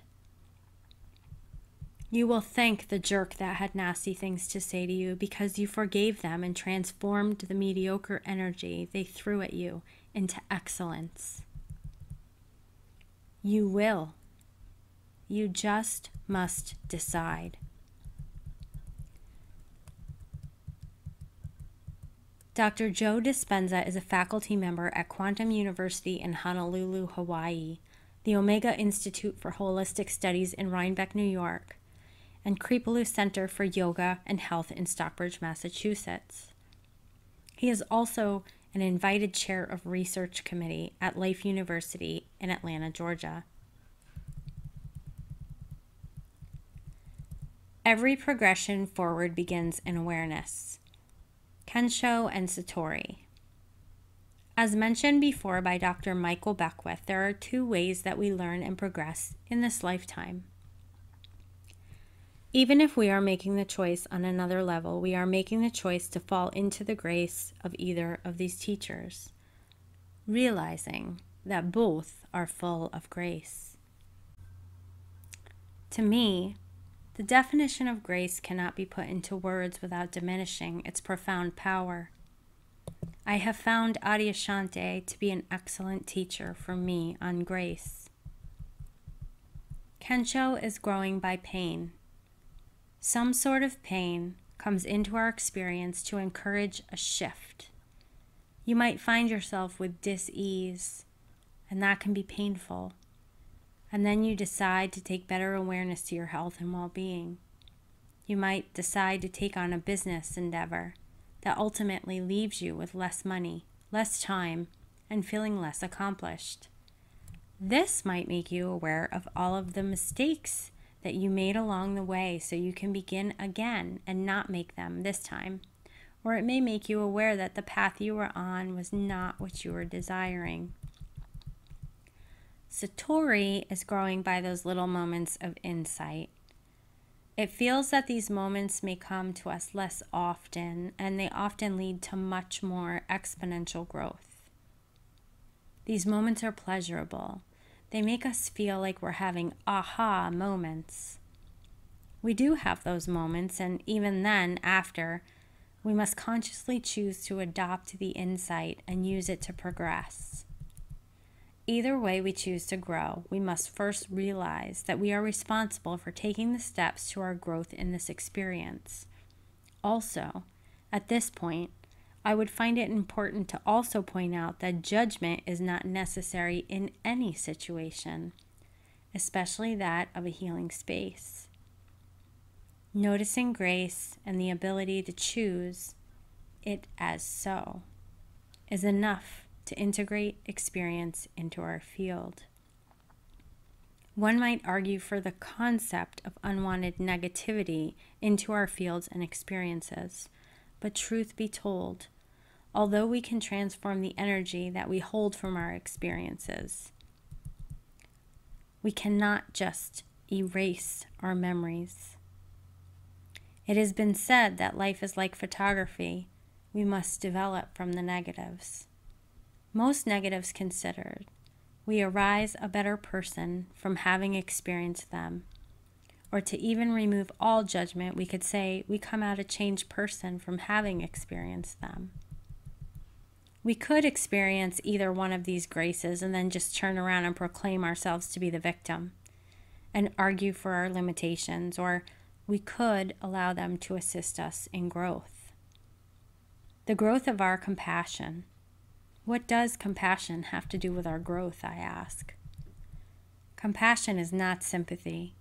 You will thank the jerk that had nasty things to say to you because you forgave them and transformed the mediocre energy they threw at you into excellence. You will. You just must decide. Dr. Joe Dispenza is a faculty member at Quantum University in Honolulu, Hawaii, the Omega Institute for Holistic Studies in Rhinebeck, New York, and Kripalu Center for Yoga and Health in Stockbridge, Massachusetts. He is also an invited chair of research committee at Life University in Atlanta, Georgia. Every progression forward begins in awareness. Kensho and Satori. As mentioned before by Dr. Michael Beckwith, there are two ways that we learn and progress in this lifetime. Even if we are making the choice on another level, we are making the choice to fall into the grace of either of these teachers, realizing that both are full of grace. To me, the definition of grace cannot be put into words without diminishing its profound power. I have found Adyashanti to be an excellent teacher for me on grace. Kensho is growing by pain. Some sort of pain comes into our experience to encourage a shift. You might find yourself with dis-ease, and that can be painful and then you decide to take better awareness to your health and well being. You might decide to take on a business endeavor that ultimately leaves you with less money, less time, and feeling less accomplished. This might make you aware of all of the mistakes that you made along the way so you can begin again and not make them this time. Or it may make you aware that the path you were on was not what you were desiring. Satori is growing by those little moments of insight. It feels that these moments may come to us less often, and they often lead to much more exponential growth. These moments are pleasurable. They make us feel like we're having aha moments. We do have those moments, and even then, after, we must consciously choose to adopt the insight and use it to progress. Either way we choose to grow, we must first realize that we are responsible for taking the steps to our growth in this experience. Also, at this point, I would find it important to also point out that judgment is not necessary in any situation, especially that of a healing space. Noticing grace and the ability to choose it as so is enough to integrate experience into our field. One might argue for the concept of unwanted negativity into our fields and experiences, but truth be told, although we can transform the energy that we hold from our experiences, we cannot just erase our memories. It has been said that life is like photography, we must develop from the negatives. Most negatives considered, we arise a better person from having experienced them. Or to even remove all judgment, we could say we come out a changed person from having experienced them. We could experience either one of these graces and then just turn around and proclaim ourselves to be the victim and argue for our limitations, or we could allow them to assist us in growth. The growth of our compassion, what does compassion have to do with our growth, I ask? Compassion is not sympathy.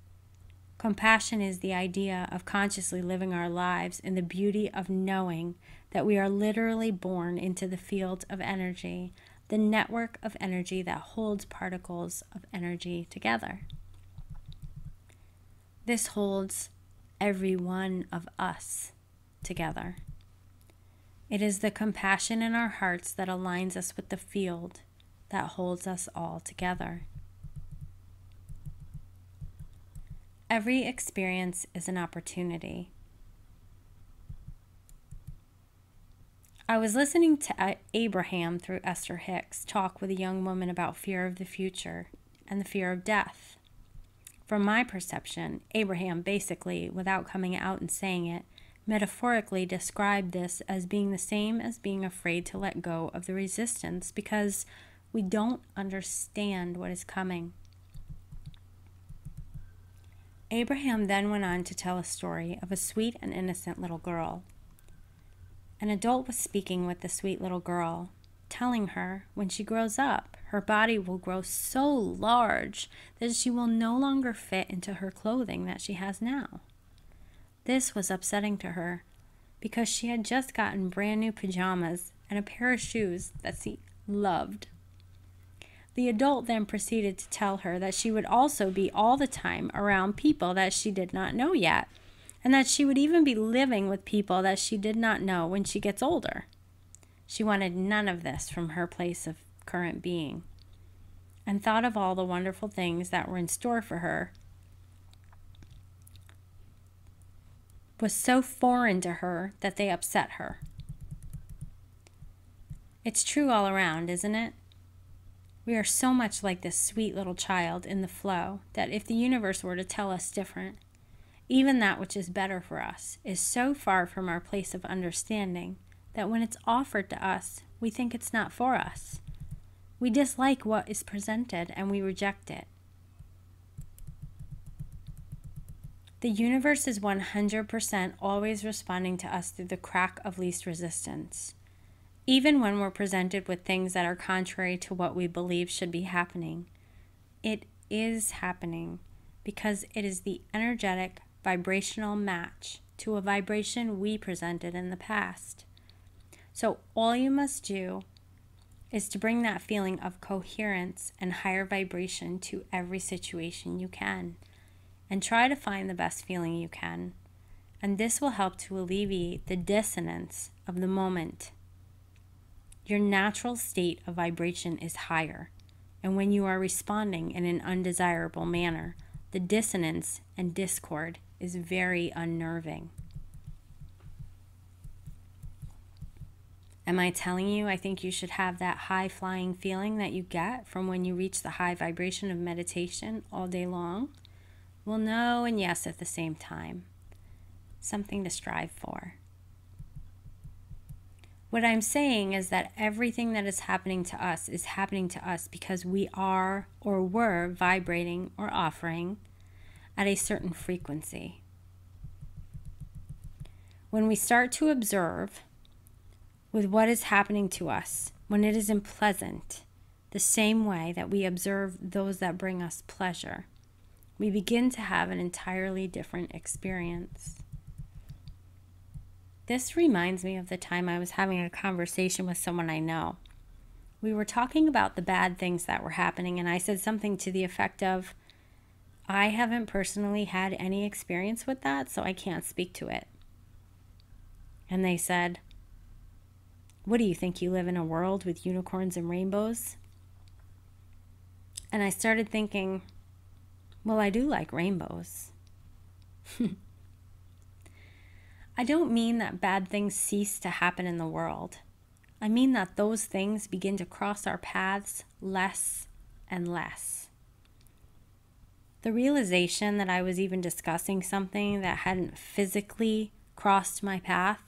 Compassion is the idea of consciously living our lives in the beauty of knowing that we are literally born into the field of energy, the network of energy that holds particles of energy together. This holds every one of us together. It is the compassion in our hearts that aligns us with the field that holds us all together. Every experience is an opportunity. I was listening to Abraham through Esther Hicks talk with a young woman about fear of the future and the fear of death. From my perception, Abraham basically, without coming out and saying it, metaphorically described this as being the same as being afraid to let go of the resistance because we don't understand what is coming. Abraham then went on to tell a story of a sweet and innocent little girl. An adult was speaking with the sweet little girl, telling her when she grows up, her body will grow so large that she will no longer fit into her clothing that she has now. This was upsetting to her because she had just gotten brand new pajamas and a pair of shoes that she loved. The adult then proceeded to tell her that she would also be all the time around people that she did not know yet, and that she would even be living with people that she did not know when she gets older. She wanted none of this from her place of current being, and thought of all the wonderful things that were in store for her was so foreign to her that they upset her. It's true all around, isn't it? We are so much like this sweet little child in the flow that if the universe were to tell us different, even that which is better for us is so far from our place of understanding that when it's offered to us, we think it's not for us. We dislike what is presented and we reject it. The universe is 100% always responding to us through the crack of least resistance. Even when we're presented with things that are contrary to what we believe should be happening, it is happening because it is the energetic vibrational match to a vibration we presented in the past. So, all you must do is to bring that feeling of coherence and higher vibration to every situation you can and try to find the best feeling you can. And this will help to alleviate the dissonance of the moment. Your natural state of vibration is higher, and when you are responding in an undesirable manner, the dissonance and discord is very unnerving. Am I telling you I think you should have that high flying feeling that you get from when you reach the high vibration of meditation all day long? Well, no and yes at the same time. Something to strive for. What I'm saying is that everything that is happening to us is happening to us because we are or were vibrating or offering at a certain frequency. When we start to observe with what is happening to us, when it is unpleasant, the same way that we observe those that bring us pleasure, we begin to have an entirely different experience. This reminds me of the time I was having a conversation with someone I know. We were talking about the bad things that were happening, and I said something to the effect of, I haven't personally had any experience with that, so I can't speak to it. And they said, What do you think? You live in a world with unicorns and rainbows? And I started thinking, well, I do like rainbows. I don't mean that bad things cease to happen in the world. I mean that those things begin to cross our paths less and less. The realization that I was even discussing something that hadn't physically crossed my path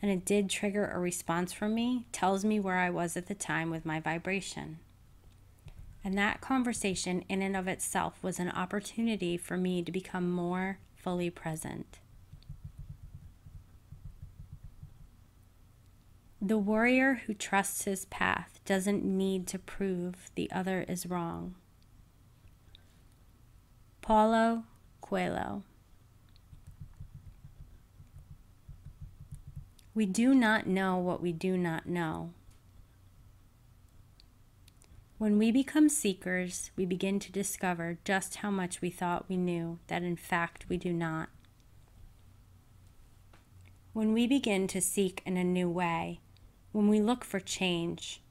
and it did trigger a response from me tells me where I was at the time with my vibration. And that conversation, in and of itself, was an opportunity for me to become more fully present. The warrior who trusts his path doesn't need to prove the other is wrong. Paulo Coelho. We do not know what we do not know. When we become seekers, we begin to discover just how much we thought we knew that in fact we do not. When we begin to seek in a new way, when we look for change,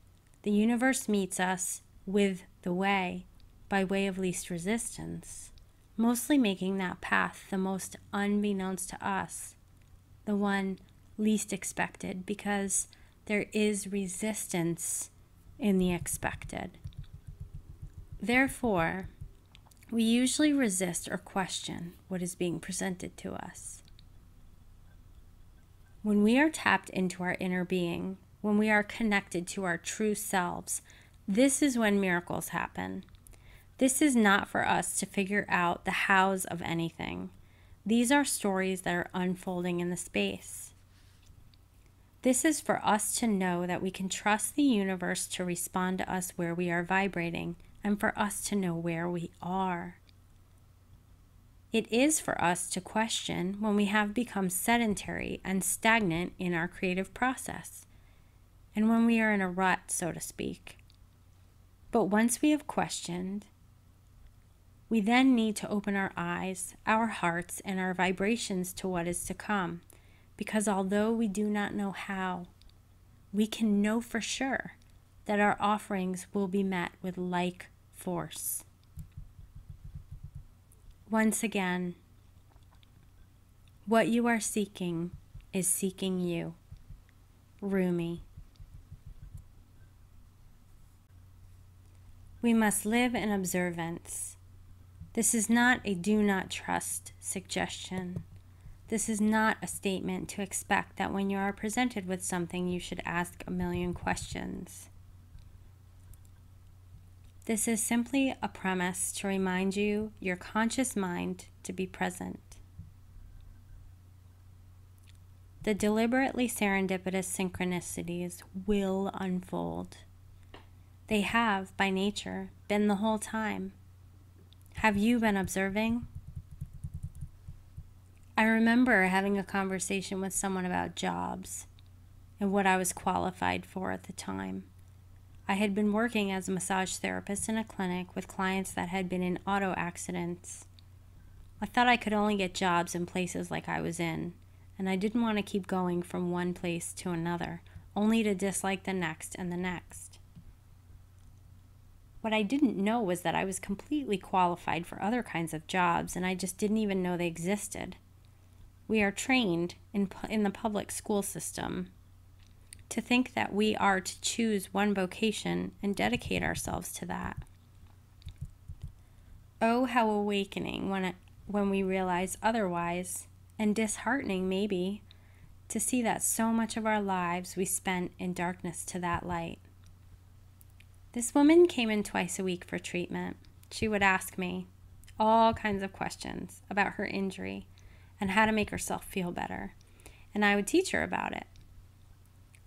the universe meets us with the way by way of least resistance, mostly making that path the most unbeknownst to us, the one least expected, because there is resistance in the expected. Therefore, we usually resist or question what is being presented to us. When we are tapped into our inner being, when we are connected to our true selves, this is when miracles happen. This is not for us to figure out the hows of anything. These are stories that are unfolding in the space. This is for us to know that we can trust the universe to respond to us where we are vibrating and for us to know where we are. It is for us to question when we have become sedentary and stagnant in our creative process, and when we are in a rut, so to speak. But once we have questioned, we then need to open our eyes, our hearts, and our vibrations to what is to come, because although we do not know how, we can know for sure that our offerings will be met with like force. Once again, what you are seeking is seeking you. Rumi. We must live in observance. This is not a do not trust suggestion. This is not a statement to expect that when you are presented with something, you should ask a million questions. This is simply a premise to remind you, your conscious mind, to be present. The deliberately serendipitous synchronicities will unfold. They have, by nature, been the whole time. Have you been observing? I remember having a conversation with someone about jobs and what I was qualified for at the time. I had been working as a massage therapist in a clinic with clients that had been in auto accidents. I thought I could only get jobs in places like I was in, and I didn't want to keep going from one place to another, only to dislike the next and the next. What I didn't know was that I was completely qualified for other kinds of jobs, and I just didn't even know they existed. We are trained in, in the public school system to think that we are to choose one vocation and dedicate ourselves to that. Oh, how awakening when, it, when we realize otherwise, and disheartening maybe, to see that so much of our lives we spent in darkness to that light. This woman came in twice a week for treatment. She would ask me all kinds of questions about her injury and how to make herself feel better, and I would teach her about it.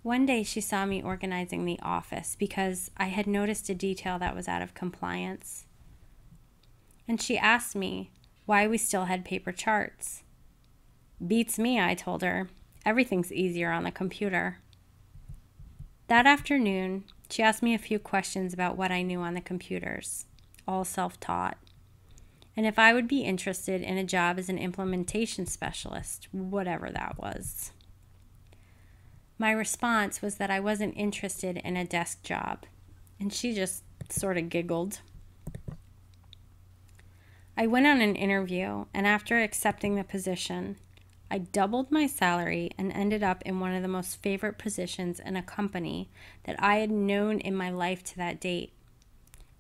One day she saw me organizing the office because I had noticed a detail that was out of compliance. And she asked me why we still had paper charts. Beats me, I told her. Everything's easier on the computer. That afternoon, she asked me a few questions about what I knew on the computers, all self taught, and if I would be interested in a job as an implementation specialist, whatever that was. My response was that I wasn't interested in a desk job, and she just sort of giggled. I went on an interview, and after accepting the position, I doubled my salary and ended up in one of the most favorite positions in a company that I had known in my life to that date.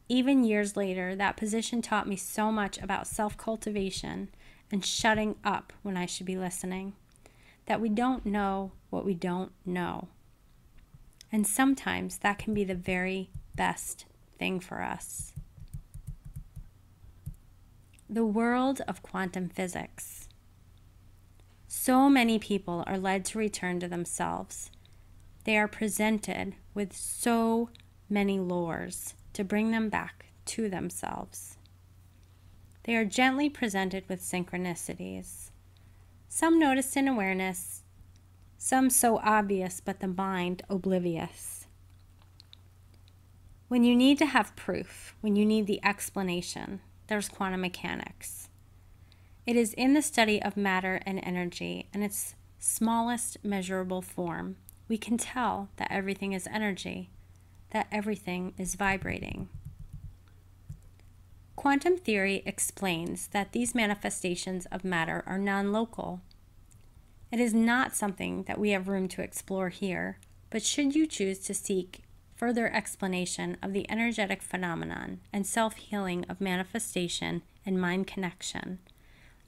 Even years later, that position taught me so much about self cultivation and shutting up when I should be listening that we don't know what we don't know. And sometimes that can be the very best thing for us. The world of quantum physics. So many people are led to return to themselves. They are presented with so many lures to bring them back to themselves. They are gently presented with synchronicities some noticed in awareness, some so obvious but the mind oblivious. When you need to have proof, when you need the explanation, there's quantum mechanics. It is in the study of matter and energy, and it's smallest measurable form, we can tell that everything is energy, that everything is vibrating. Quantum theory explains that these manifestations of matter are non local. It is not something that we have room to explore here, but should you choose to seek further explanation of the energetic phenomenon and self healing of manifestation and mind connection,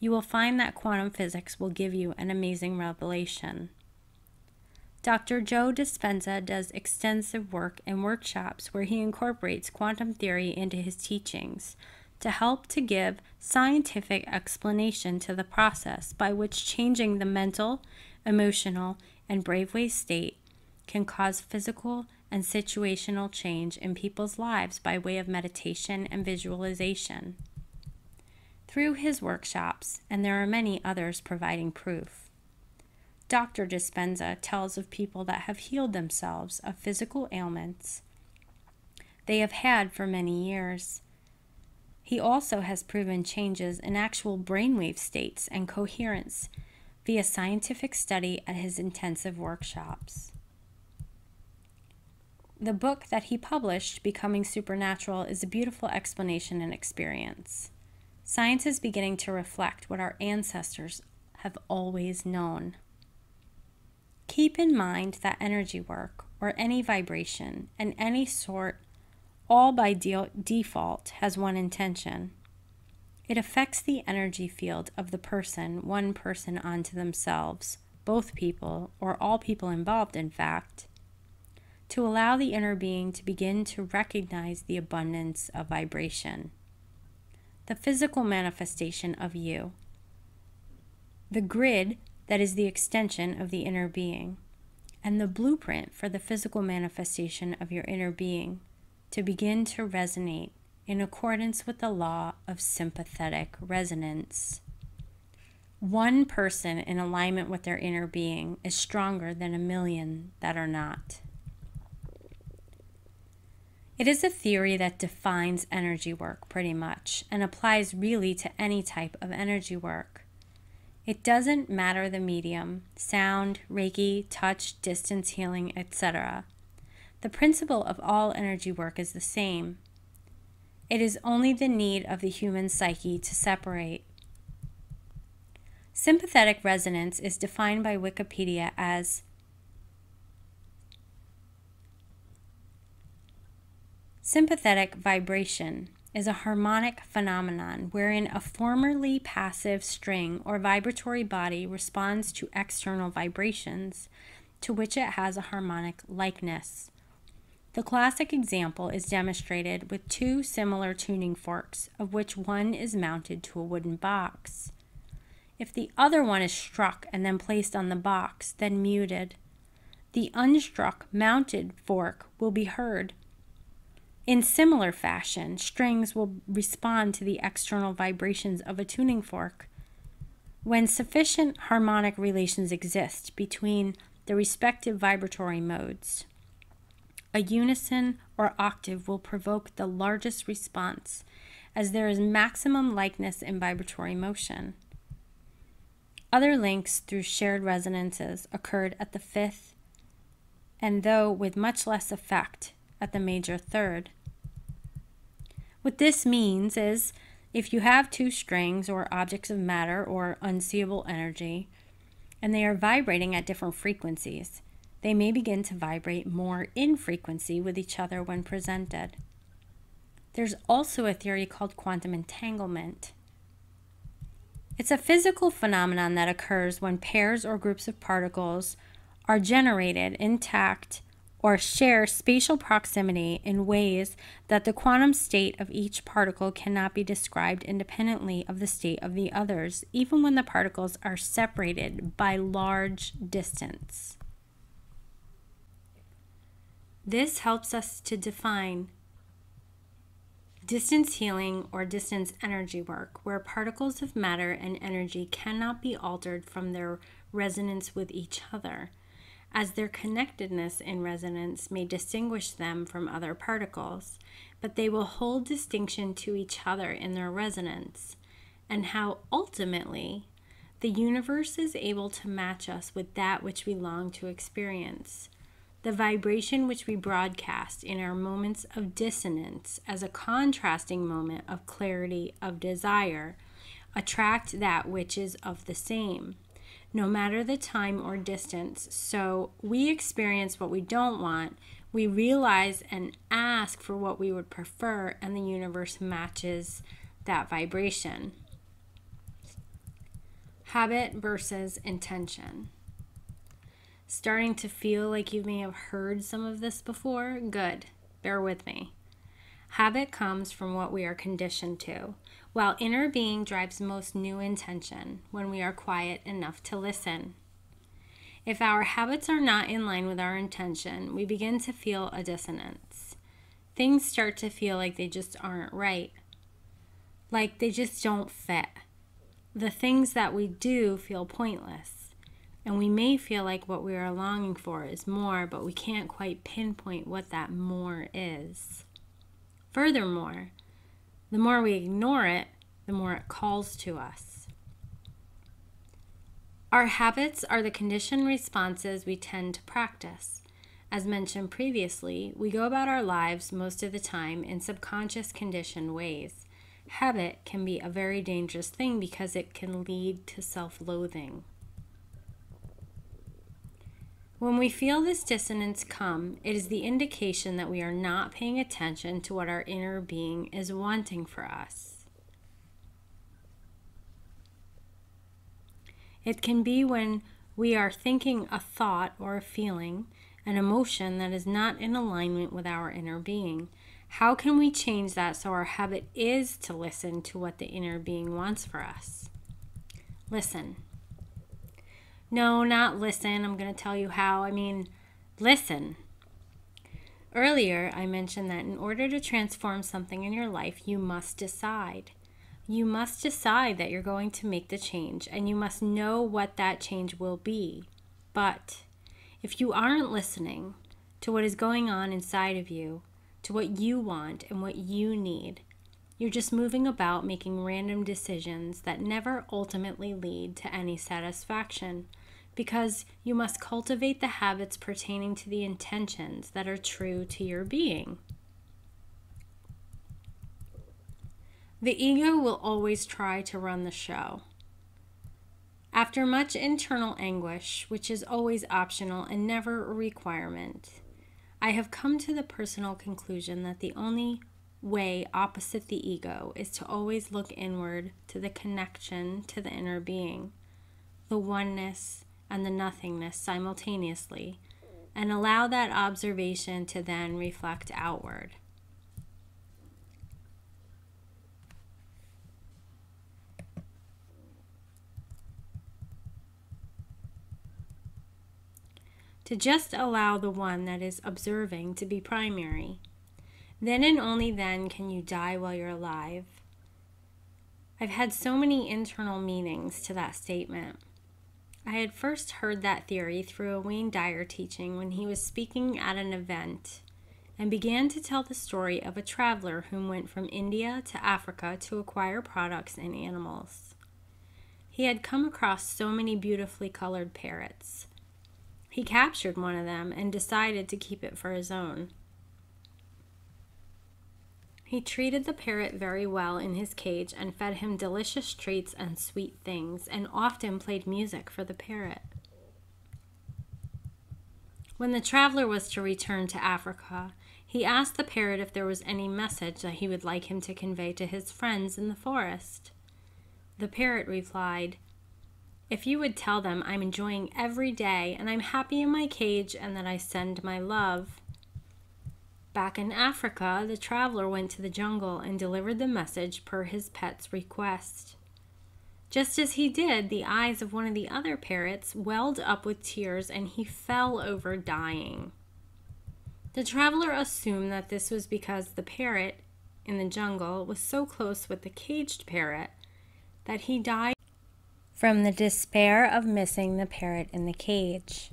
you will find that quantum physics will give you an amazing revelation. Dr. Joe Dispenza does extensive work and workshops where he incorporates quantum theory into his teachings to help to give scientific explanation to the process by which changing the mental, emotional, and brainwave state can cause physical and situational change in people's lives by way of meditation and visualization. Through his workshops, and there are many others providing proof, Dr. Dispenza tells of people that have healed themselves of physical ailments they have had for many years he also has proven changes in actual brainwave states and coherence via scientific study at his intensive workshops. The book that he published, Becoming Supernatural, is a beautiful explanation and experience. Science is beginning to reflect what our ancestors have always known. Keep in mind that energy work, or any vibration, and any sort all by de- default has one intention. It affects the energy field of the person, one person onto themselves, both people, or all people involved, in fact, to allow the inner being to begin to recognize the abundance of vibration. The physical manifestation of you. The grid that is the extension of the inner being, and the blueprint for the physical manifestation of your inner being to begin to resonate in accordance with the law of sympathetic resonance. One person in alignment with their inner being is stronger than a million that are not. It is a theory that defines energy work pretty much and applies really to any type of energy work. It doesn't matter the medium sound, Reiki, touch, distance healing, etc. The principle of all energy work is the same. It is only the need of the human psyche to separate. Sympathetic resonance is defined by Wikipedia as Sympathetic vibration is a harmonic phenomenon wherein a formerly passive string or vibratory body responds to external vibrations to which it has a harmonic likeness. The classic example is demonstrated with two similar tuning forks, of which one is mounted to a wooden box. If the other one is struck and then placed on the box, then muted, the unstruck mounted fork will be heard. In similar fashion, strings will respond to the external vibrations of a tuning fork. When sufficient harmonic relations exist between the respective vibratory modes, a unison or octave will provoke the largest response, as there is maximum likeness in vibratory motion. Other links through shared resonances occurred at the fifth, and though with much less effect, at the major third. What this means is if you have two strings or objects of matter or unseeable energy, and they are vibrating at different frequencies, they may begin to vibrate more in frequency with each other when presented. There's also a theory called quantum entanglement. It's a physical phenomenon that occurs when pairs or groups of particles are generated intact or share spatial proximity in ways that the quantum state of each particle cannot be described independently of the state of the others, even when the particles are separated by large distance. This helps us to define distance healing or distance energy work, where particles of matter and energy cannot be altered from their resonance with each other, as their connectedness in resonance may distinguish them from other particles, but they will hold distinction to each other in their resonance, and how ultimately the universe is able to match us with that which we long to experience. The vibration which we broadcast in our moments of dissonance as a contrasting moment of clarity of desire attract that which is of the same, no matter the time or distance. So we experience what we don't want, we realize and ask for what we would prefer, and the universe matches that vibration. Habit versus intention. Starting to feel like you may have heard some of this before? Good. Bear with me. Habit comes from what we are conditioned to, while inner being drives most new intention when we are quiet enough to listen. If our habits are not in line with our intention, we begin to feel a dissonance. Things start to feel like they just aren't right, like they just don't fit the things that we do feel pointless. And we may feel like what we are longing for is more, but we can't quite pinpoint what that more is. Furthermore, the more we ignore it, the more it calls to us. Our habits are the conditioned responses we tend to practice. As mentioned previously, we go about our lives most of the time in subconscious conditioned ways habit can be a very dangerous thing because it can lead to self loathing. When we feel this dissonance come, it is the indication that we are not paying attention to what our inner being is wanting for us. It can be when we are thinking a thought or a feeling, an emotion that is not in alignment with our inner being how can we change that so our habit is to listen to what the inner being wants for us? Listen. No, not listen. I'm going to tell you how. I mean, listen. Earlier, I mentioned that in order to transform something in your life, you must decide. You must decide that you're going to make the change, and you must know what that change will be. But if you aren't listening to what is going on inside of you, to what you want and what you need. You're just moving about making random decisions that never ultimately lead to any satisfaction because you must cultivate the habits pertaining to the intentions that are true to your being. The ego will always try to run the show. After much internal anguish, which is always optional and never a requirement, I have come to the personal conclusion that the only way opposite the ego is to always look inward to the connection to the inner being, the oneness and the nothingness simultaneously, and allow that observation to then reflect outward. to just allow the one that is observing to be primary. Then and only then can you die while you're alive. I've had so many internal meanings to that statement. I had first heard that theory through a Wayne Dyer teaching when he was speaking at an event and began to tell the story of a traveler who went from India to Africa to acquire products and animals. He had come across so many beautifully colored parrots he captured one of them and decided to keep it for his own. He treated the parrot very well in his cage and fed him delicious treats and sweet things, and often played music for the parrot. When the traveler was to return to Africa, he asked the parrot if there was any message that he would like him to convey to his friends in the forest. The parrot replied, if you would tell them I'm enjoying every day and I'm happy in my cage and that I send my love. Back in Africa, the traveler went to the jungle and delivered the message per his pet's request. Just as he did, the eyes of one of the other parrots welled up with tears and he fell over dying. The traveler assumed that this was because the parrot in the jungle was so close with the caged parrot that he died from the despair of missing the parrot in the cage.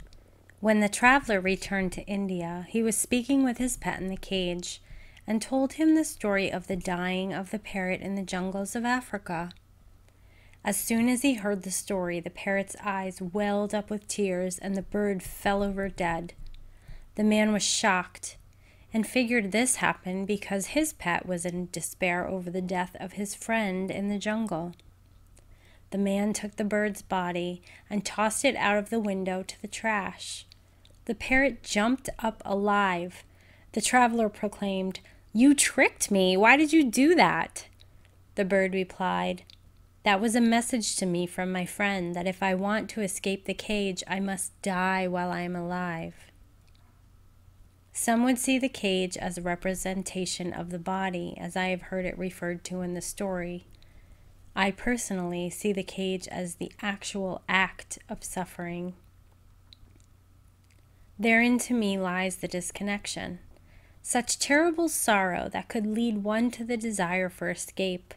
When the traveler returned to India, he was speaking with his pet in the cage and told him the story of the dying of the parrot in the jungles of Africa. As soon as he heard the story, the parrot's eyes welled up with tears and the bird fell over dead. The man was shocked and figured this happened because his pet was in despair over the death of his friend in the jungle. The man took the bird's body and tossed it out of the window to the trash. The parrot jumped up alive. The traveler proclaimed, You tricked me. Why did you do that? The bird replied, That was a message to me from my friend that if I want to escape the cage, I must die while I am alive. Some would see the cage as a representation of the body, as I have heard it referred to in the story. I personally see the cage as the actual act of suffering. Therein to me lies the disconnection. Such terrible sorrow that could lead one to the desire for escape,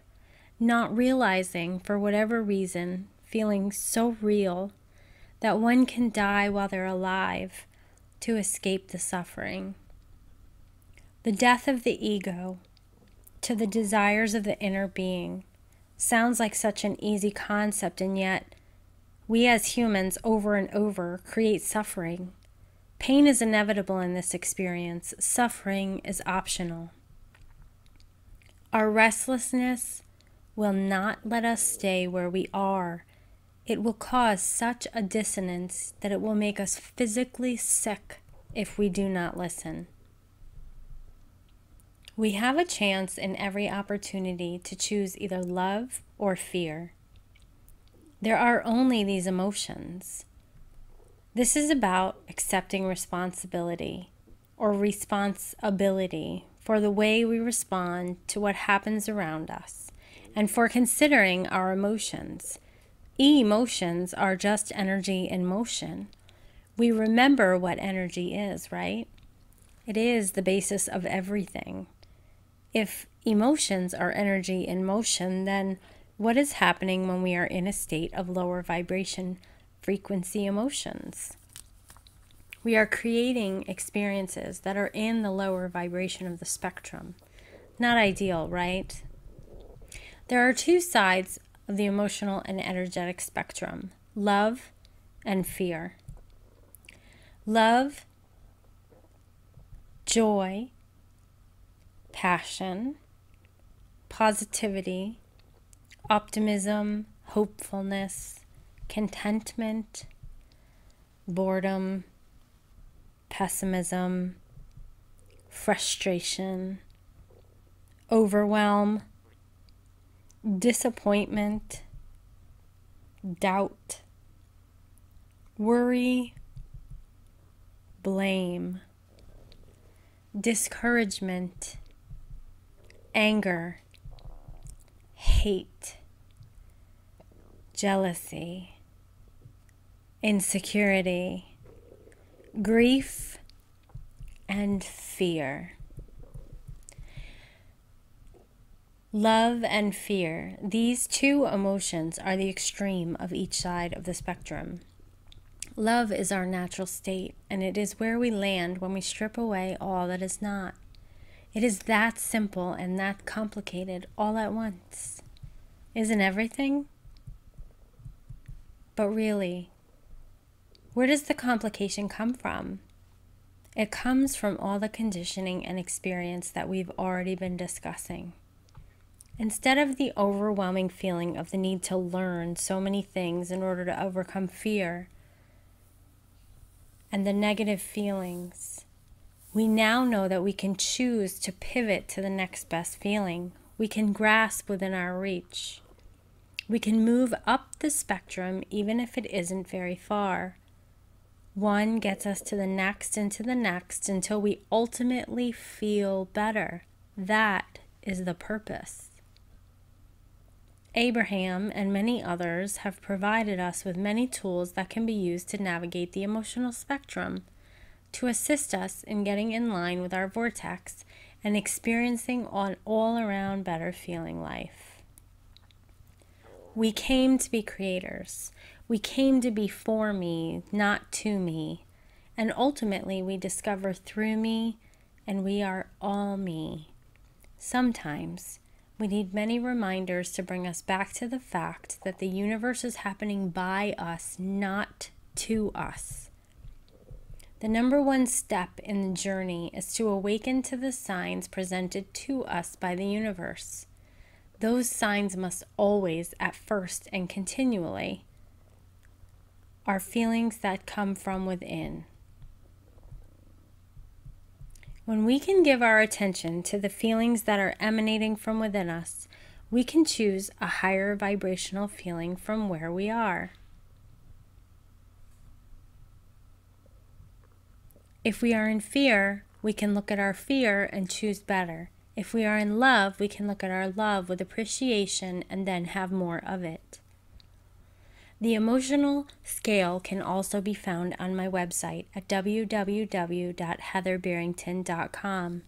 not realizing, for whatever reason, feeling so real that one can die while they're alive to escape the suffering. The death of the ego to the desires of the inner being sounds like such an easy concept, and yet we as humans over and over create suffering. Pain is inevitable in this experience, suffering is optional. Our restlessness will not let us stay where we are. It will cause such a dissonance that it will make us physically sick if we do not listen. We have a chance in every opportunity to choose either love or fear. There are only these emotions. This is about accepting responsibility or responsibility for the way we respond to what happens around us and for considering our emotions. Emotions are just energy in motion. We remember what energy is, right? It is the basis of everything. If emotions are energy in motion, then what is happening when we are in a state of lower vibration frequency emotions? We are creating experiences that are in the lower vibration of the spectrum. Not ideal, right? There are two sides of the emotional and energetic spectrum love and fear. Love, joy, passion, positivity, optimism, hopefulness, contentment, boredom, pessimism, frustration, overwhelm, disappointment, doubt, worry, blame, discouragement anger, hate, jealousy, insecurity, grief, and fear. Love and fear, these two emotions are the extreme of each side of the spectrum. Love is our natural state, and it is where we land when we strip away all that is not. It is that simple and that complicated all at once. Isn't everything? But really, where does the complication come from? It comes from all the conditioning and experience that we've already been discussing. Instead of the overwhelming feeling of the need to learn so many things in order to overcome fear and the negative feelings, we now know that we can choose to pivot to the next best feeling. We can grasp within our reach. We can move up the spectrum even if it isn't very far. One gets us to the next and to the next until we ultimately feel better. That is the purpose. Abraham and many others have provided us with many tools that can be used to navigate the emotional spectrum to assist us in getting in line with our vortex and experiencing an all around better feeling life. We came to be creators. We came to be for me, not to me. And ultimately, we discover through me, and we are all me. Sometimes We need many reminders to bring us back to the fact that the universe is happening by us, not to us. The number one step in the journey is to awaken to the signs presented to us by the universe. Those signs must always, at first and continually, are feelings that come from within. When we can give our attention to the feelings that are emanating from within us, we can choose a higher vibrational feeling from where we are. If we are in fear, we can look at our fear and choose better. If we are in love, we can look at our love with appreciation and then have more of it. The emotional scale can also be found on my website at www.heatherbarrington.com.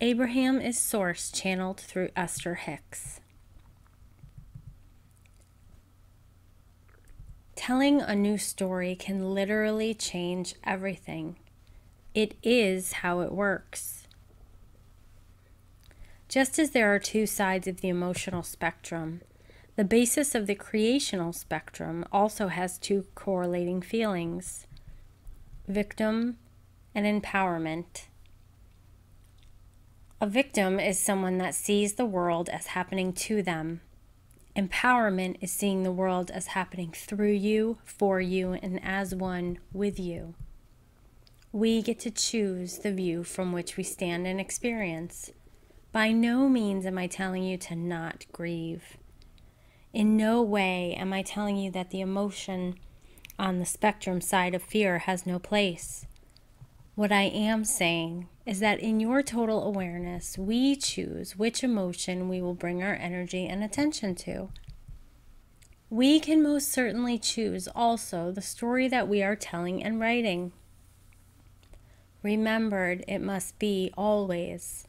Abraham is source channeled through Esther Hicks. Telling a new story can literally change everything. It is how it works. Just as there are two sides of the emotional spectrum, the basis of the creational spectrum also has two correlating feelings victim and empowerment. A victim is someone that sees the world as happening to them. Empowerment is seeing the world as happening through you, for you, and as one with you. We get to choose the view from which we stand and experience. By no means am I telling you to not grieve. In no way am I telling you that the emotion on the spectrum side of fear has no place. What I am saying is that in your total awareness, we choose which emotion we will bring our energy and attention to. We can most certainly choose also the story that we are telling and writing. Remembered, it must be always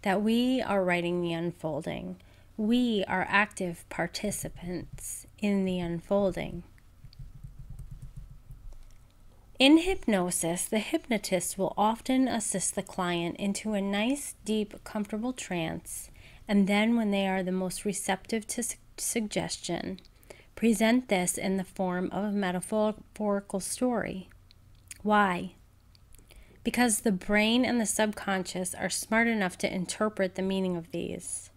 that we are writing the unfolding we are active participants in the unfolding. In hypnosis, the hypnotist will often assist the client into a nice, deep, comfortable trance, and then, when they are the most receptive to su- suggestion, present this in the form of a metaphorical story. Why? Because the brain and the subconscious are smart enough to interpret the meaning of these.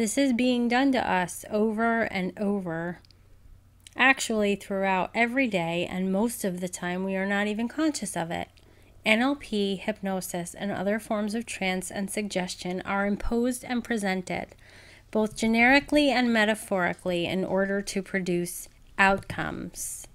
This is being done to us over and over, actually, throughout every day, and most of the time we are not even conscious of it. NLP, hypnosis, and other forms of trance and suggestion are imposed and presented, both generically and metaphorically, in order to produce outcomes.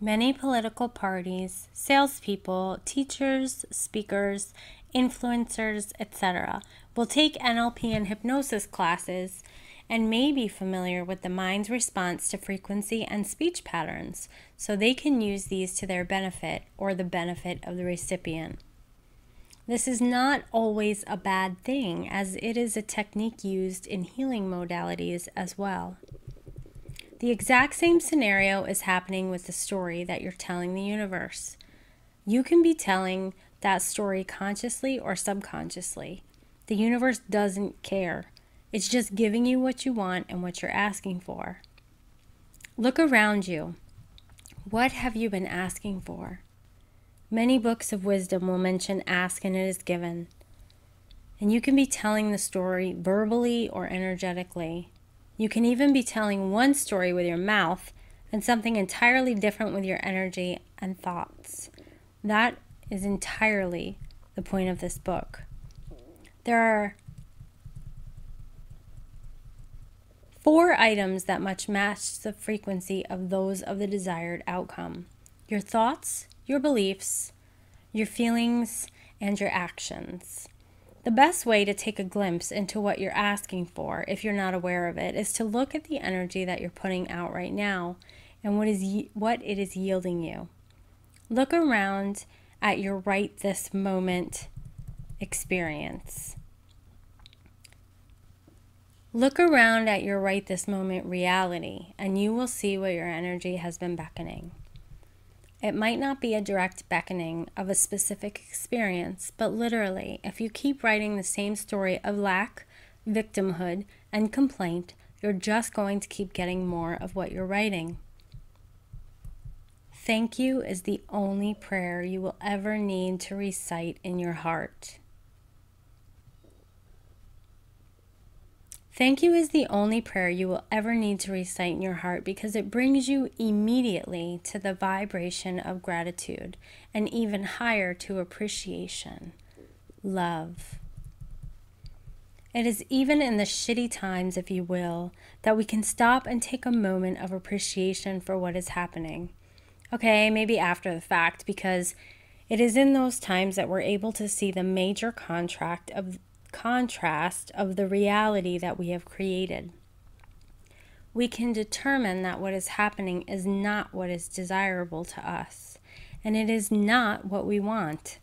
Many political parties, salespeople, teachers, speakers, influencers, etc., will take NLP and hypnosis classes and may be familiar with the mind's response to frequency and speech patterns, so they can use these to their benefit or the benefit of the recipient. This is not always a bad thing, as it is a technique used in healing modalities as well. The exact same scenario is happening with the story that you're telling the universe. You can be telling that story consciously or subconsciously. The universe doesn't care. It's just giving you what you want and what you're asking for. Look around you. What have you been asking for? Many books of wisdom will mention ask and it is given. And you can be telling the story verbally or energetically. You can even be telling one story with your mouth and something entirely different with your energy and thoughts. That is entirely the point of this book. There are four items that much match the frequency of those of the desired outcome your thoughts, your beliefs, your feelings, and your actions. The best way to take a glimpse into what you're asking for, if you're not aware of it, is to look at the energy that you're putting out right now and what is what it is yielding you. Look around at your right this moment experience. Look around at your right this moment reality, and you will see where your energy has been beckoning. It might not be a direct beckoning of a specific experience, but literally, if you keep writing the same story of lack, victimhood, and complaint, you're just going to keep getting more of what you're writing. Thank you is the only prayer you will ever need to recite in your heart. Thank you is the only prayer you will ever need to recite in your heart because it brings you immediately to the vibration of gratitude and even higher to appreciation, love. It is even in the shitty times, if you will, that we can stop and take a moment of appreciation for what is happening. Okay, maybe after the fact, because it is in those times that we're able to see the major contract of contrast of the reality that we have created. We can determine that what is happening is not what is desirable to us, and it is not what we want.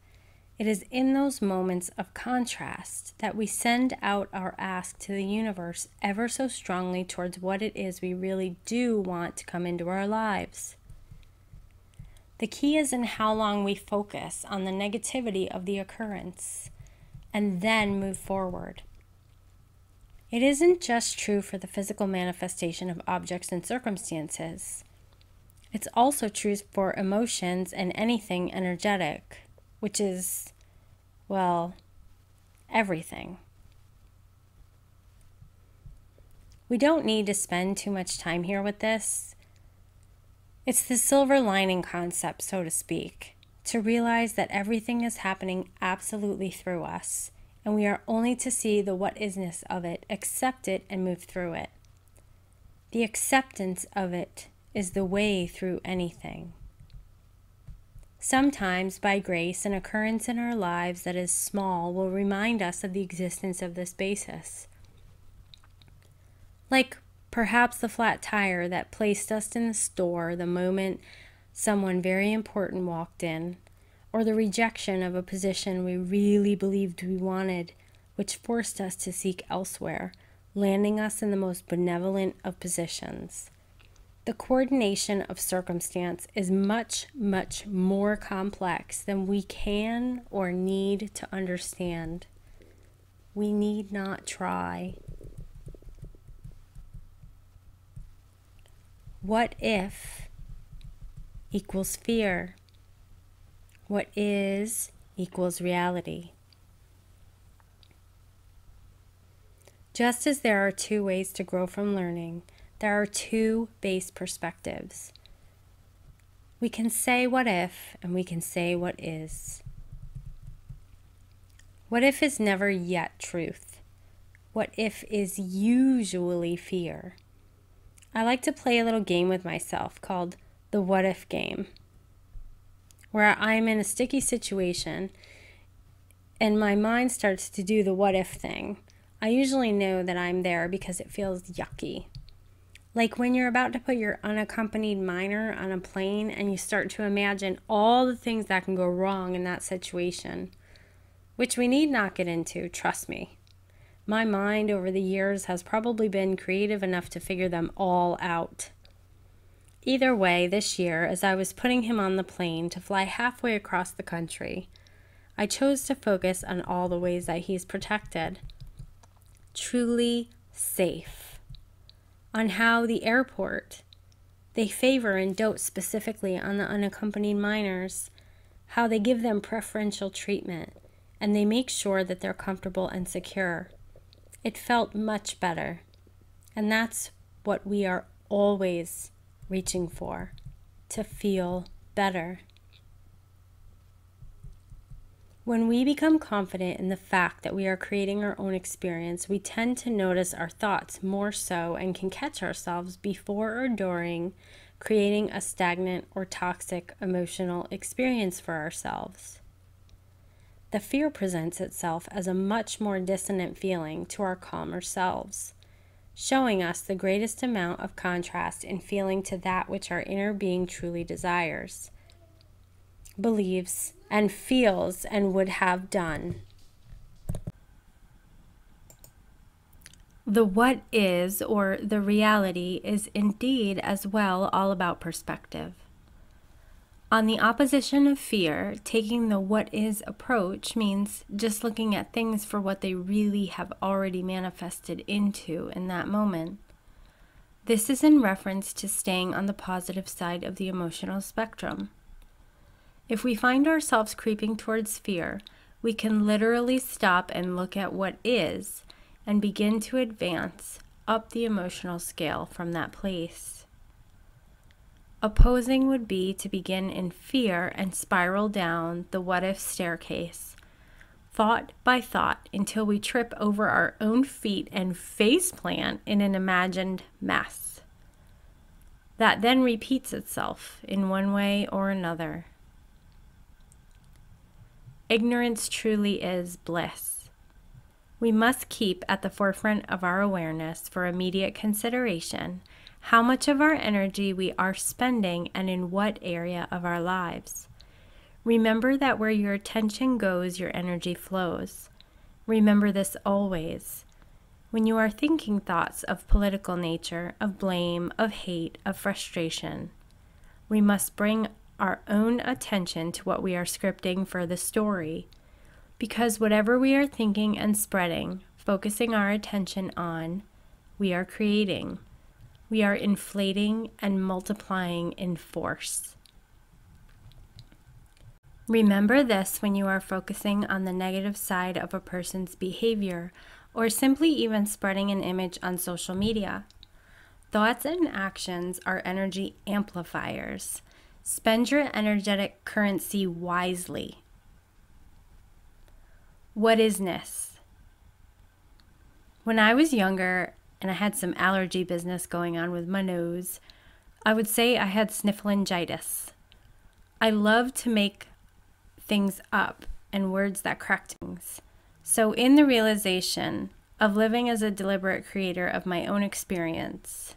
It is in those moments of contrast that we send out our ask to the universe ever so strongly towards what it is we really do want to come into our lives. The key is in how long we focus on the negativity of the occurrence and then move forward. It isn't just true for the physical manifestation of objects and circumstances. It's also true for emotions and anything energetic, which is, well, everything. We don't need to spend too much time here with this. It's the silver lining concept, so to speak to realize that everything is happening absolutely through us, and we are only to see the what isness of it, accept it, and move through it. The acceptance of it is the way through anything. Sometimes, by grace, an occurrence in our lives that is small will remind us of the existence of this basis. Like perhaps the flat tire that placed us in the store the moment someone very important walked in, or the rejection of a position we really believed we wanted, which forced us to seek elsewhere, landing us in the most benevolent of positions. The coordination of circumstance is much, much more complex than we can or need to understand. We need not try. What if equals fear. What is equals reality. Just as there are two ways to grow from learning, there are two base perspectives. We can say what if, and we can say what is. What if is never yet truth. What if is usually fear. I like to play a little game with myself called the what if game, where I'm in a sticky situation and my mind starts to do the what if thing. I usually know that I'm there because it feels yucky. Like when you're about to put your unaccompanied minor on a plane and you start to imagine all the things that can go wrong in that situation, which we need not get into, trust me. My mind over the years has probably been creative enough to figure them all out. Either way, this year, as I was putting him on the plane to fly halfway across the country, I chose to focus on all the ways that he's protected. Truly safe. On how the airport, they favor and dote specifically on the unaccompanied minors, how they give them preferential treatment, and they make sure that they're comfortable and secure. It felt much better. And that's what we are always reaching for to feel better. When we become confident in the fact that we are creating our own experience, we tend to notice our thoughts more so and can catch ourselves before or during creating a stagnant or toxic emotional experience for ourselves. The fear presents itself as a much more dissonant feeling to our calmer selves showing us the greatest amount of contrast in feeling to that which our inner being truly desires, believes, and feels and would have done. The what is, or the reality, is indeed as well all about perspective. On the opposition of fear, taking the what is approach means just looking at things for what they really have already manifested into in that moment. This is in reference to staying on the positive side of the emotional spectrum. If we find ourselves creeping towards fear, we can literally stop and look at what is and begin to advance up the emotional scale from that place. Opposing would be to begin in fear and spiral down the what if staircase, thought by thought, until we trip over our own feet and face plant in an imagined mess. That then repeats itself in one way or another. Ignorance truly is bliss. We must keep at the forefront of our awareness for immediate consideration how much of our energy we are spending and in what area of our lives. Remember that where your attention goes, your energy flows. Remember this always. When you are thinking thoughts of political nature, of blame, of hate, of frustration, we must bring our own attention to what we are scripting for the story. Because whatever we are thinking and spreading, focusing our attention on, we are creating we are inflating and multiplying in force. Remember this when you are focusing on the negative side of a person's behavior or simply even spreading an image on social media. Thoughts and actions are energy amplifiers. Spend your energetic currency wisely. What is this? When I was younger, and I had some allergy business going on with my nose, I would say I had snifflingitis. I love to make things up and words that crack things. So, in the realization of living as a deliberate creator of my own experience,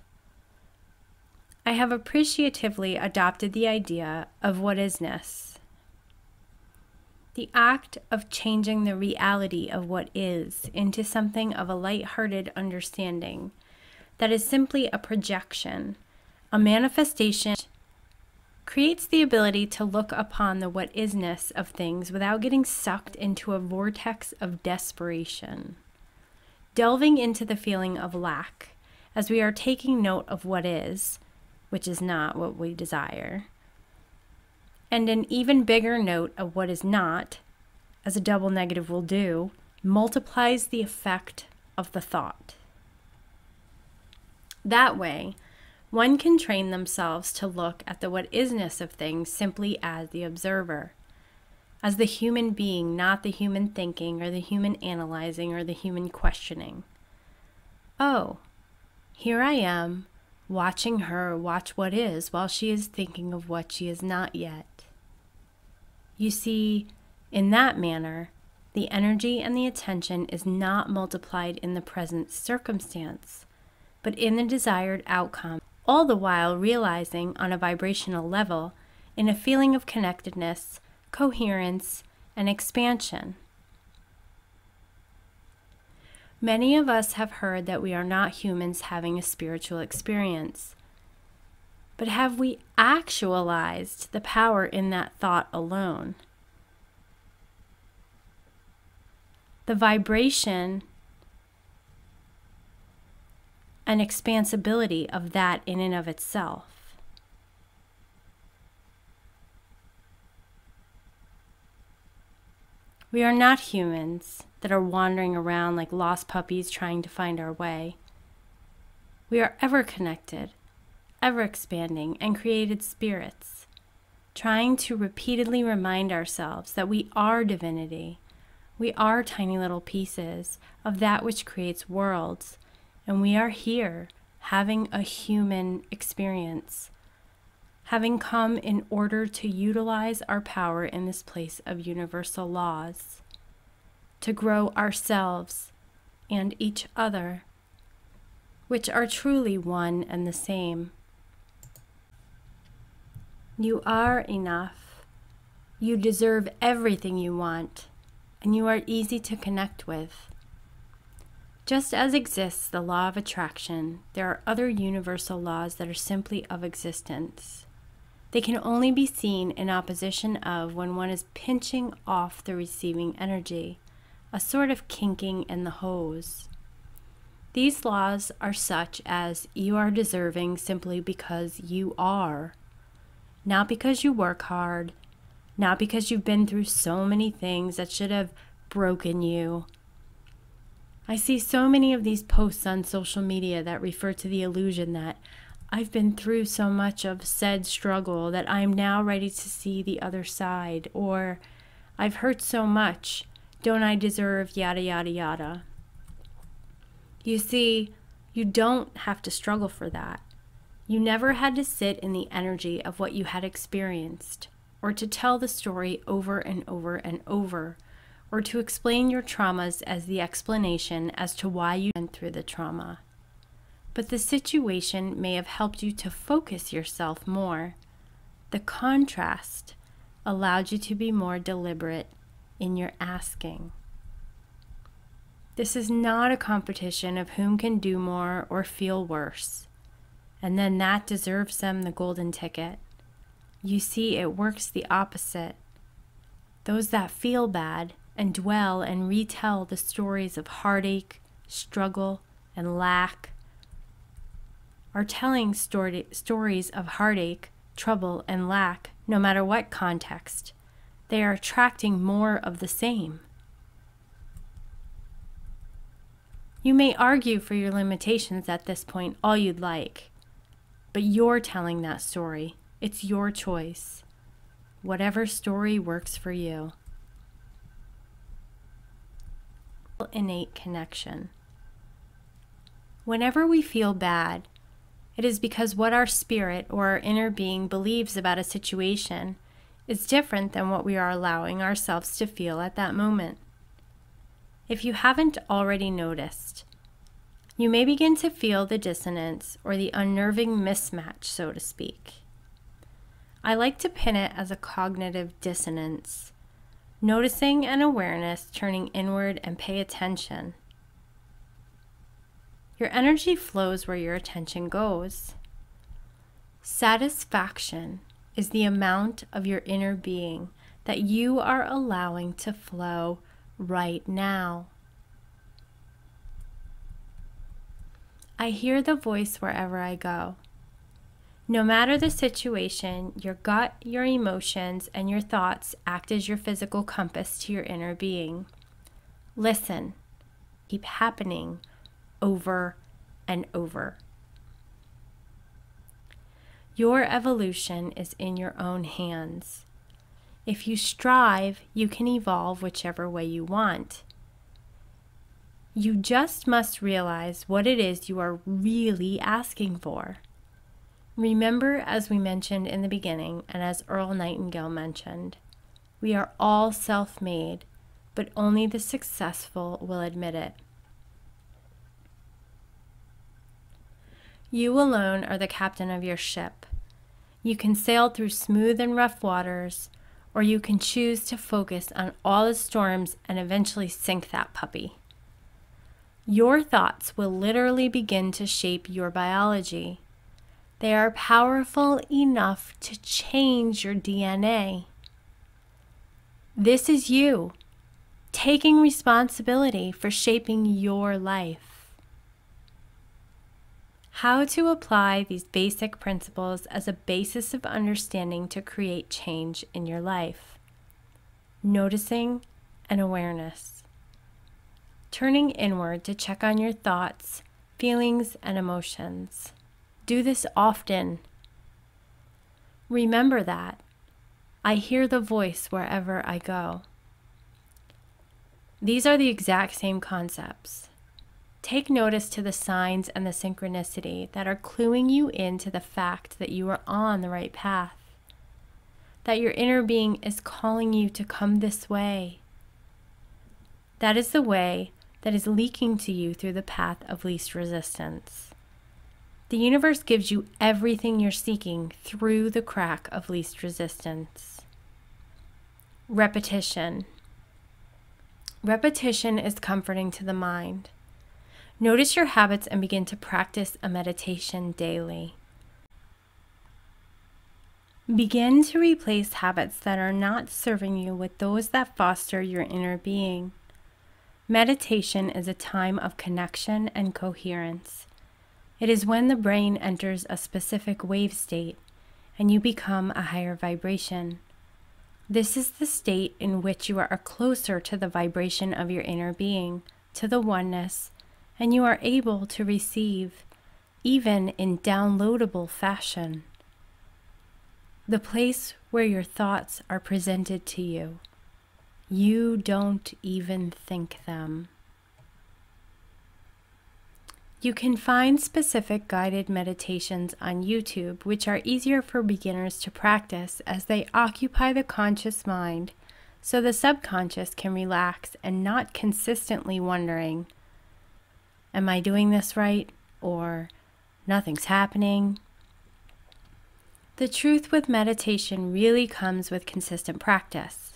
I have appreciatively adopted the idea of what isness the act of changing the reality of what is into something of a light-hearted understanding that is simply a projection, a manifestation, creates the ability to look upon the what isness of things without getting sucked into a vortex of desperation. Delving into the feeling of lack as we are taking note of what is, which is not what we desire and an even bigger note of what is not, as a double negative will do, multiplies the effect of the thought. That way, one can train themselves to look at the what isness of things simply as the observer, as the human being, not the human thinking or the human analyzing or the human questioning. Oh, here I am, watching her watch what is while she is thinking of what she is not yet. You see, in that manner, the energy and the attention is not multiplied in the present circumstance, but in the desired outcome, all the while realizing on a vibrational level in a feeling of connectedness, coherence, and expansion. Many of us have heard that we are not humans having a spiritual experience. But have we actualized the power in that thought alone? The vibration and expansibility of that in and of itself. We are not humans that are wandering around like lost puppies trying to find our way. We are ever connected ever expanding, and created spirits, trying to repeatedly remind ourselves that we are divinity. We are tiny little pieces of that which creates worlds, and we are here having a human experience, having come in order to utilize our power in this place of universal laws, to grow ourselves and each other, which are truly one and the same. You are enough. You deserve everything you want, and you are easy to connect with. Just as exists the law of attraction, there are other universal laws that are simply of existence. They can only be seen in opposition of when one is pinching off the receiving energy, a sort of kinking in the hose. These laws are such as you are deserving simply because you are, not because you work hard, not because you've been through so many things that should have broken you. I see so many of these posts on social media that refer to the illusion that I've been through so much of said struggle that I'm now ready to see the other side, or I've hurt so much, don't I deserve yada yada yada. You see, you don't have to struggle for that. You never had to sit in the energy of what you had experienced, or to tell the story over and over and over, or to explain your traumas as the explanation as to why you went through the trauma but the situation may have helped you to focus yourself more. The contrast allowed you to be more deliberate in your asking. This is not a competition of whom can do more or feel worse, and then that deserves them the golden ticket. You see, it works the opposite. Those that feel bad and dwell and retell the stories of heartache, struggle, and lack are telling story, stories of heartache, trouble, and lack, no matter what context. They are attracting more of the same. You may argue for your limitations at this point all you'd like, but you're telling that story. It's your choice. Whatever story works for you. Innate connection. Whenever we feel bad, it is because what our spirit or our inner being believes about a situation is different than what we are allowing ourselves to feel at that moment. If you haven't already noticed, you may begin to feel the dissonance or the unnerving mismatch, so to speak. I like to pin it as a cognitive dissonance, noticing and awareness turning inward and pay attention. Your energy flows where your attention goes. Satisfaction is the amount of your inner being that you are allowing to flow right now. I hear the voice wherever I go. No matter the situation, your gut, your emotions, and your thoughts act as your physical compass to your inner being. Listen, keep happening over and over. Your evolution is in your own hands. If you strive, you can evolve whichever way you want. You just must realize what it is you are really asking for. Remember, as we mentioned in the beginning, and as Earl Nightingale mentioned, we are all self made, but only the successful will admit it. You alone are the captain of your ship. You can sail through smooth and rough waters, or you can choose to focus on all the storms and eventually sink that puppy. Your thoughts will literally begin to shape your biology. They are powerful enough to change your DNA. This is you taking responsibility for shaping your life. How to apply these basic principles as a basis of understanding to create change in your life. Noticing and awareness. Turning inward to check on your thoughts, feelings, and emotions. Do this often. Remember that. I hear the voice wherever I go. These are the exact same concepts. Take notice to the signs and the synchronicity that are cluing you into the fact that you are on the right path, that your inner being is calling you to come this way. That is the way that is leaking to you through the path of least resistance. The universe gives you everything you're seeking through the crack of least resistance. Repetition. Repetition is comforting to the mind. Notice your habits and begin to practice a meditation daily. Begin to replace habits that are not serving you with those that foster your inner being. Meditation is a time of connection and coherence. It is when the brain enters a specific wave state and you become a higher vibration. This is the state in which you are closer to the vibration of your inner being, to the oneness, and you are able to receive, even in downloadable fashion the place where your thoughts are presented to you. You don't even think them. You can find specific guided meditations on YouTube, which are easier for beginners to practice as they occupy the conscious mind so the subconscious can relax and not consistently wondering, Am I doing this right? or Nothing's happening, the truth with meditation really comes with consistent practice.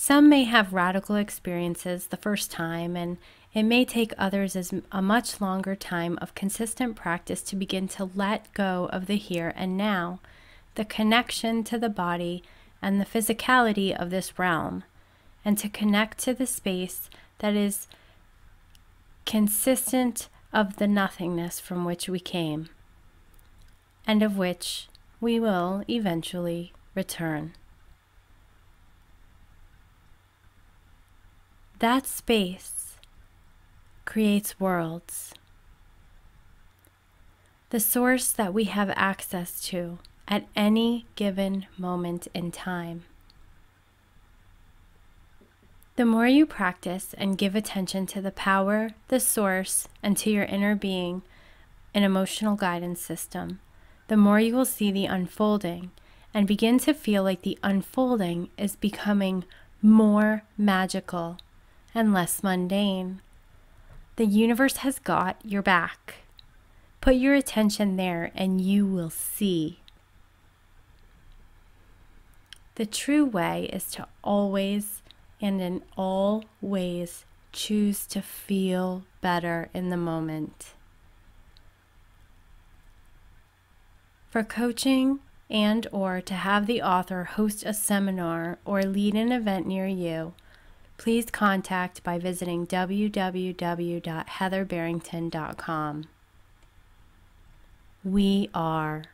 Some may have radical experiences the first time, and it may take others as a much longer time of consistent practice to begin to let go of the here and now, the connection to the body and the physicality of this realm, and to connect to the space that is consistent of the nothingness from which we came, and of which we will eventually return. That space creates worlds. The source that we have access to at any given moment in time. The more you practice and give attention to the power, the source, and to your inner being, an emotional guidance system, the more you will see the unfolding and begin to feel like the unfolding is becoming more magical and less mundane. The universe has got your back. Put your attention there and you will see. The true way is to always and in all ways choose to feel better in the moment. For coaching and or to have the author host a seminar or lead an event near you, please contact by visiting www.heatherbarrington.com. We are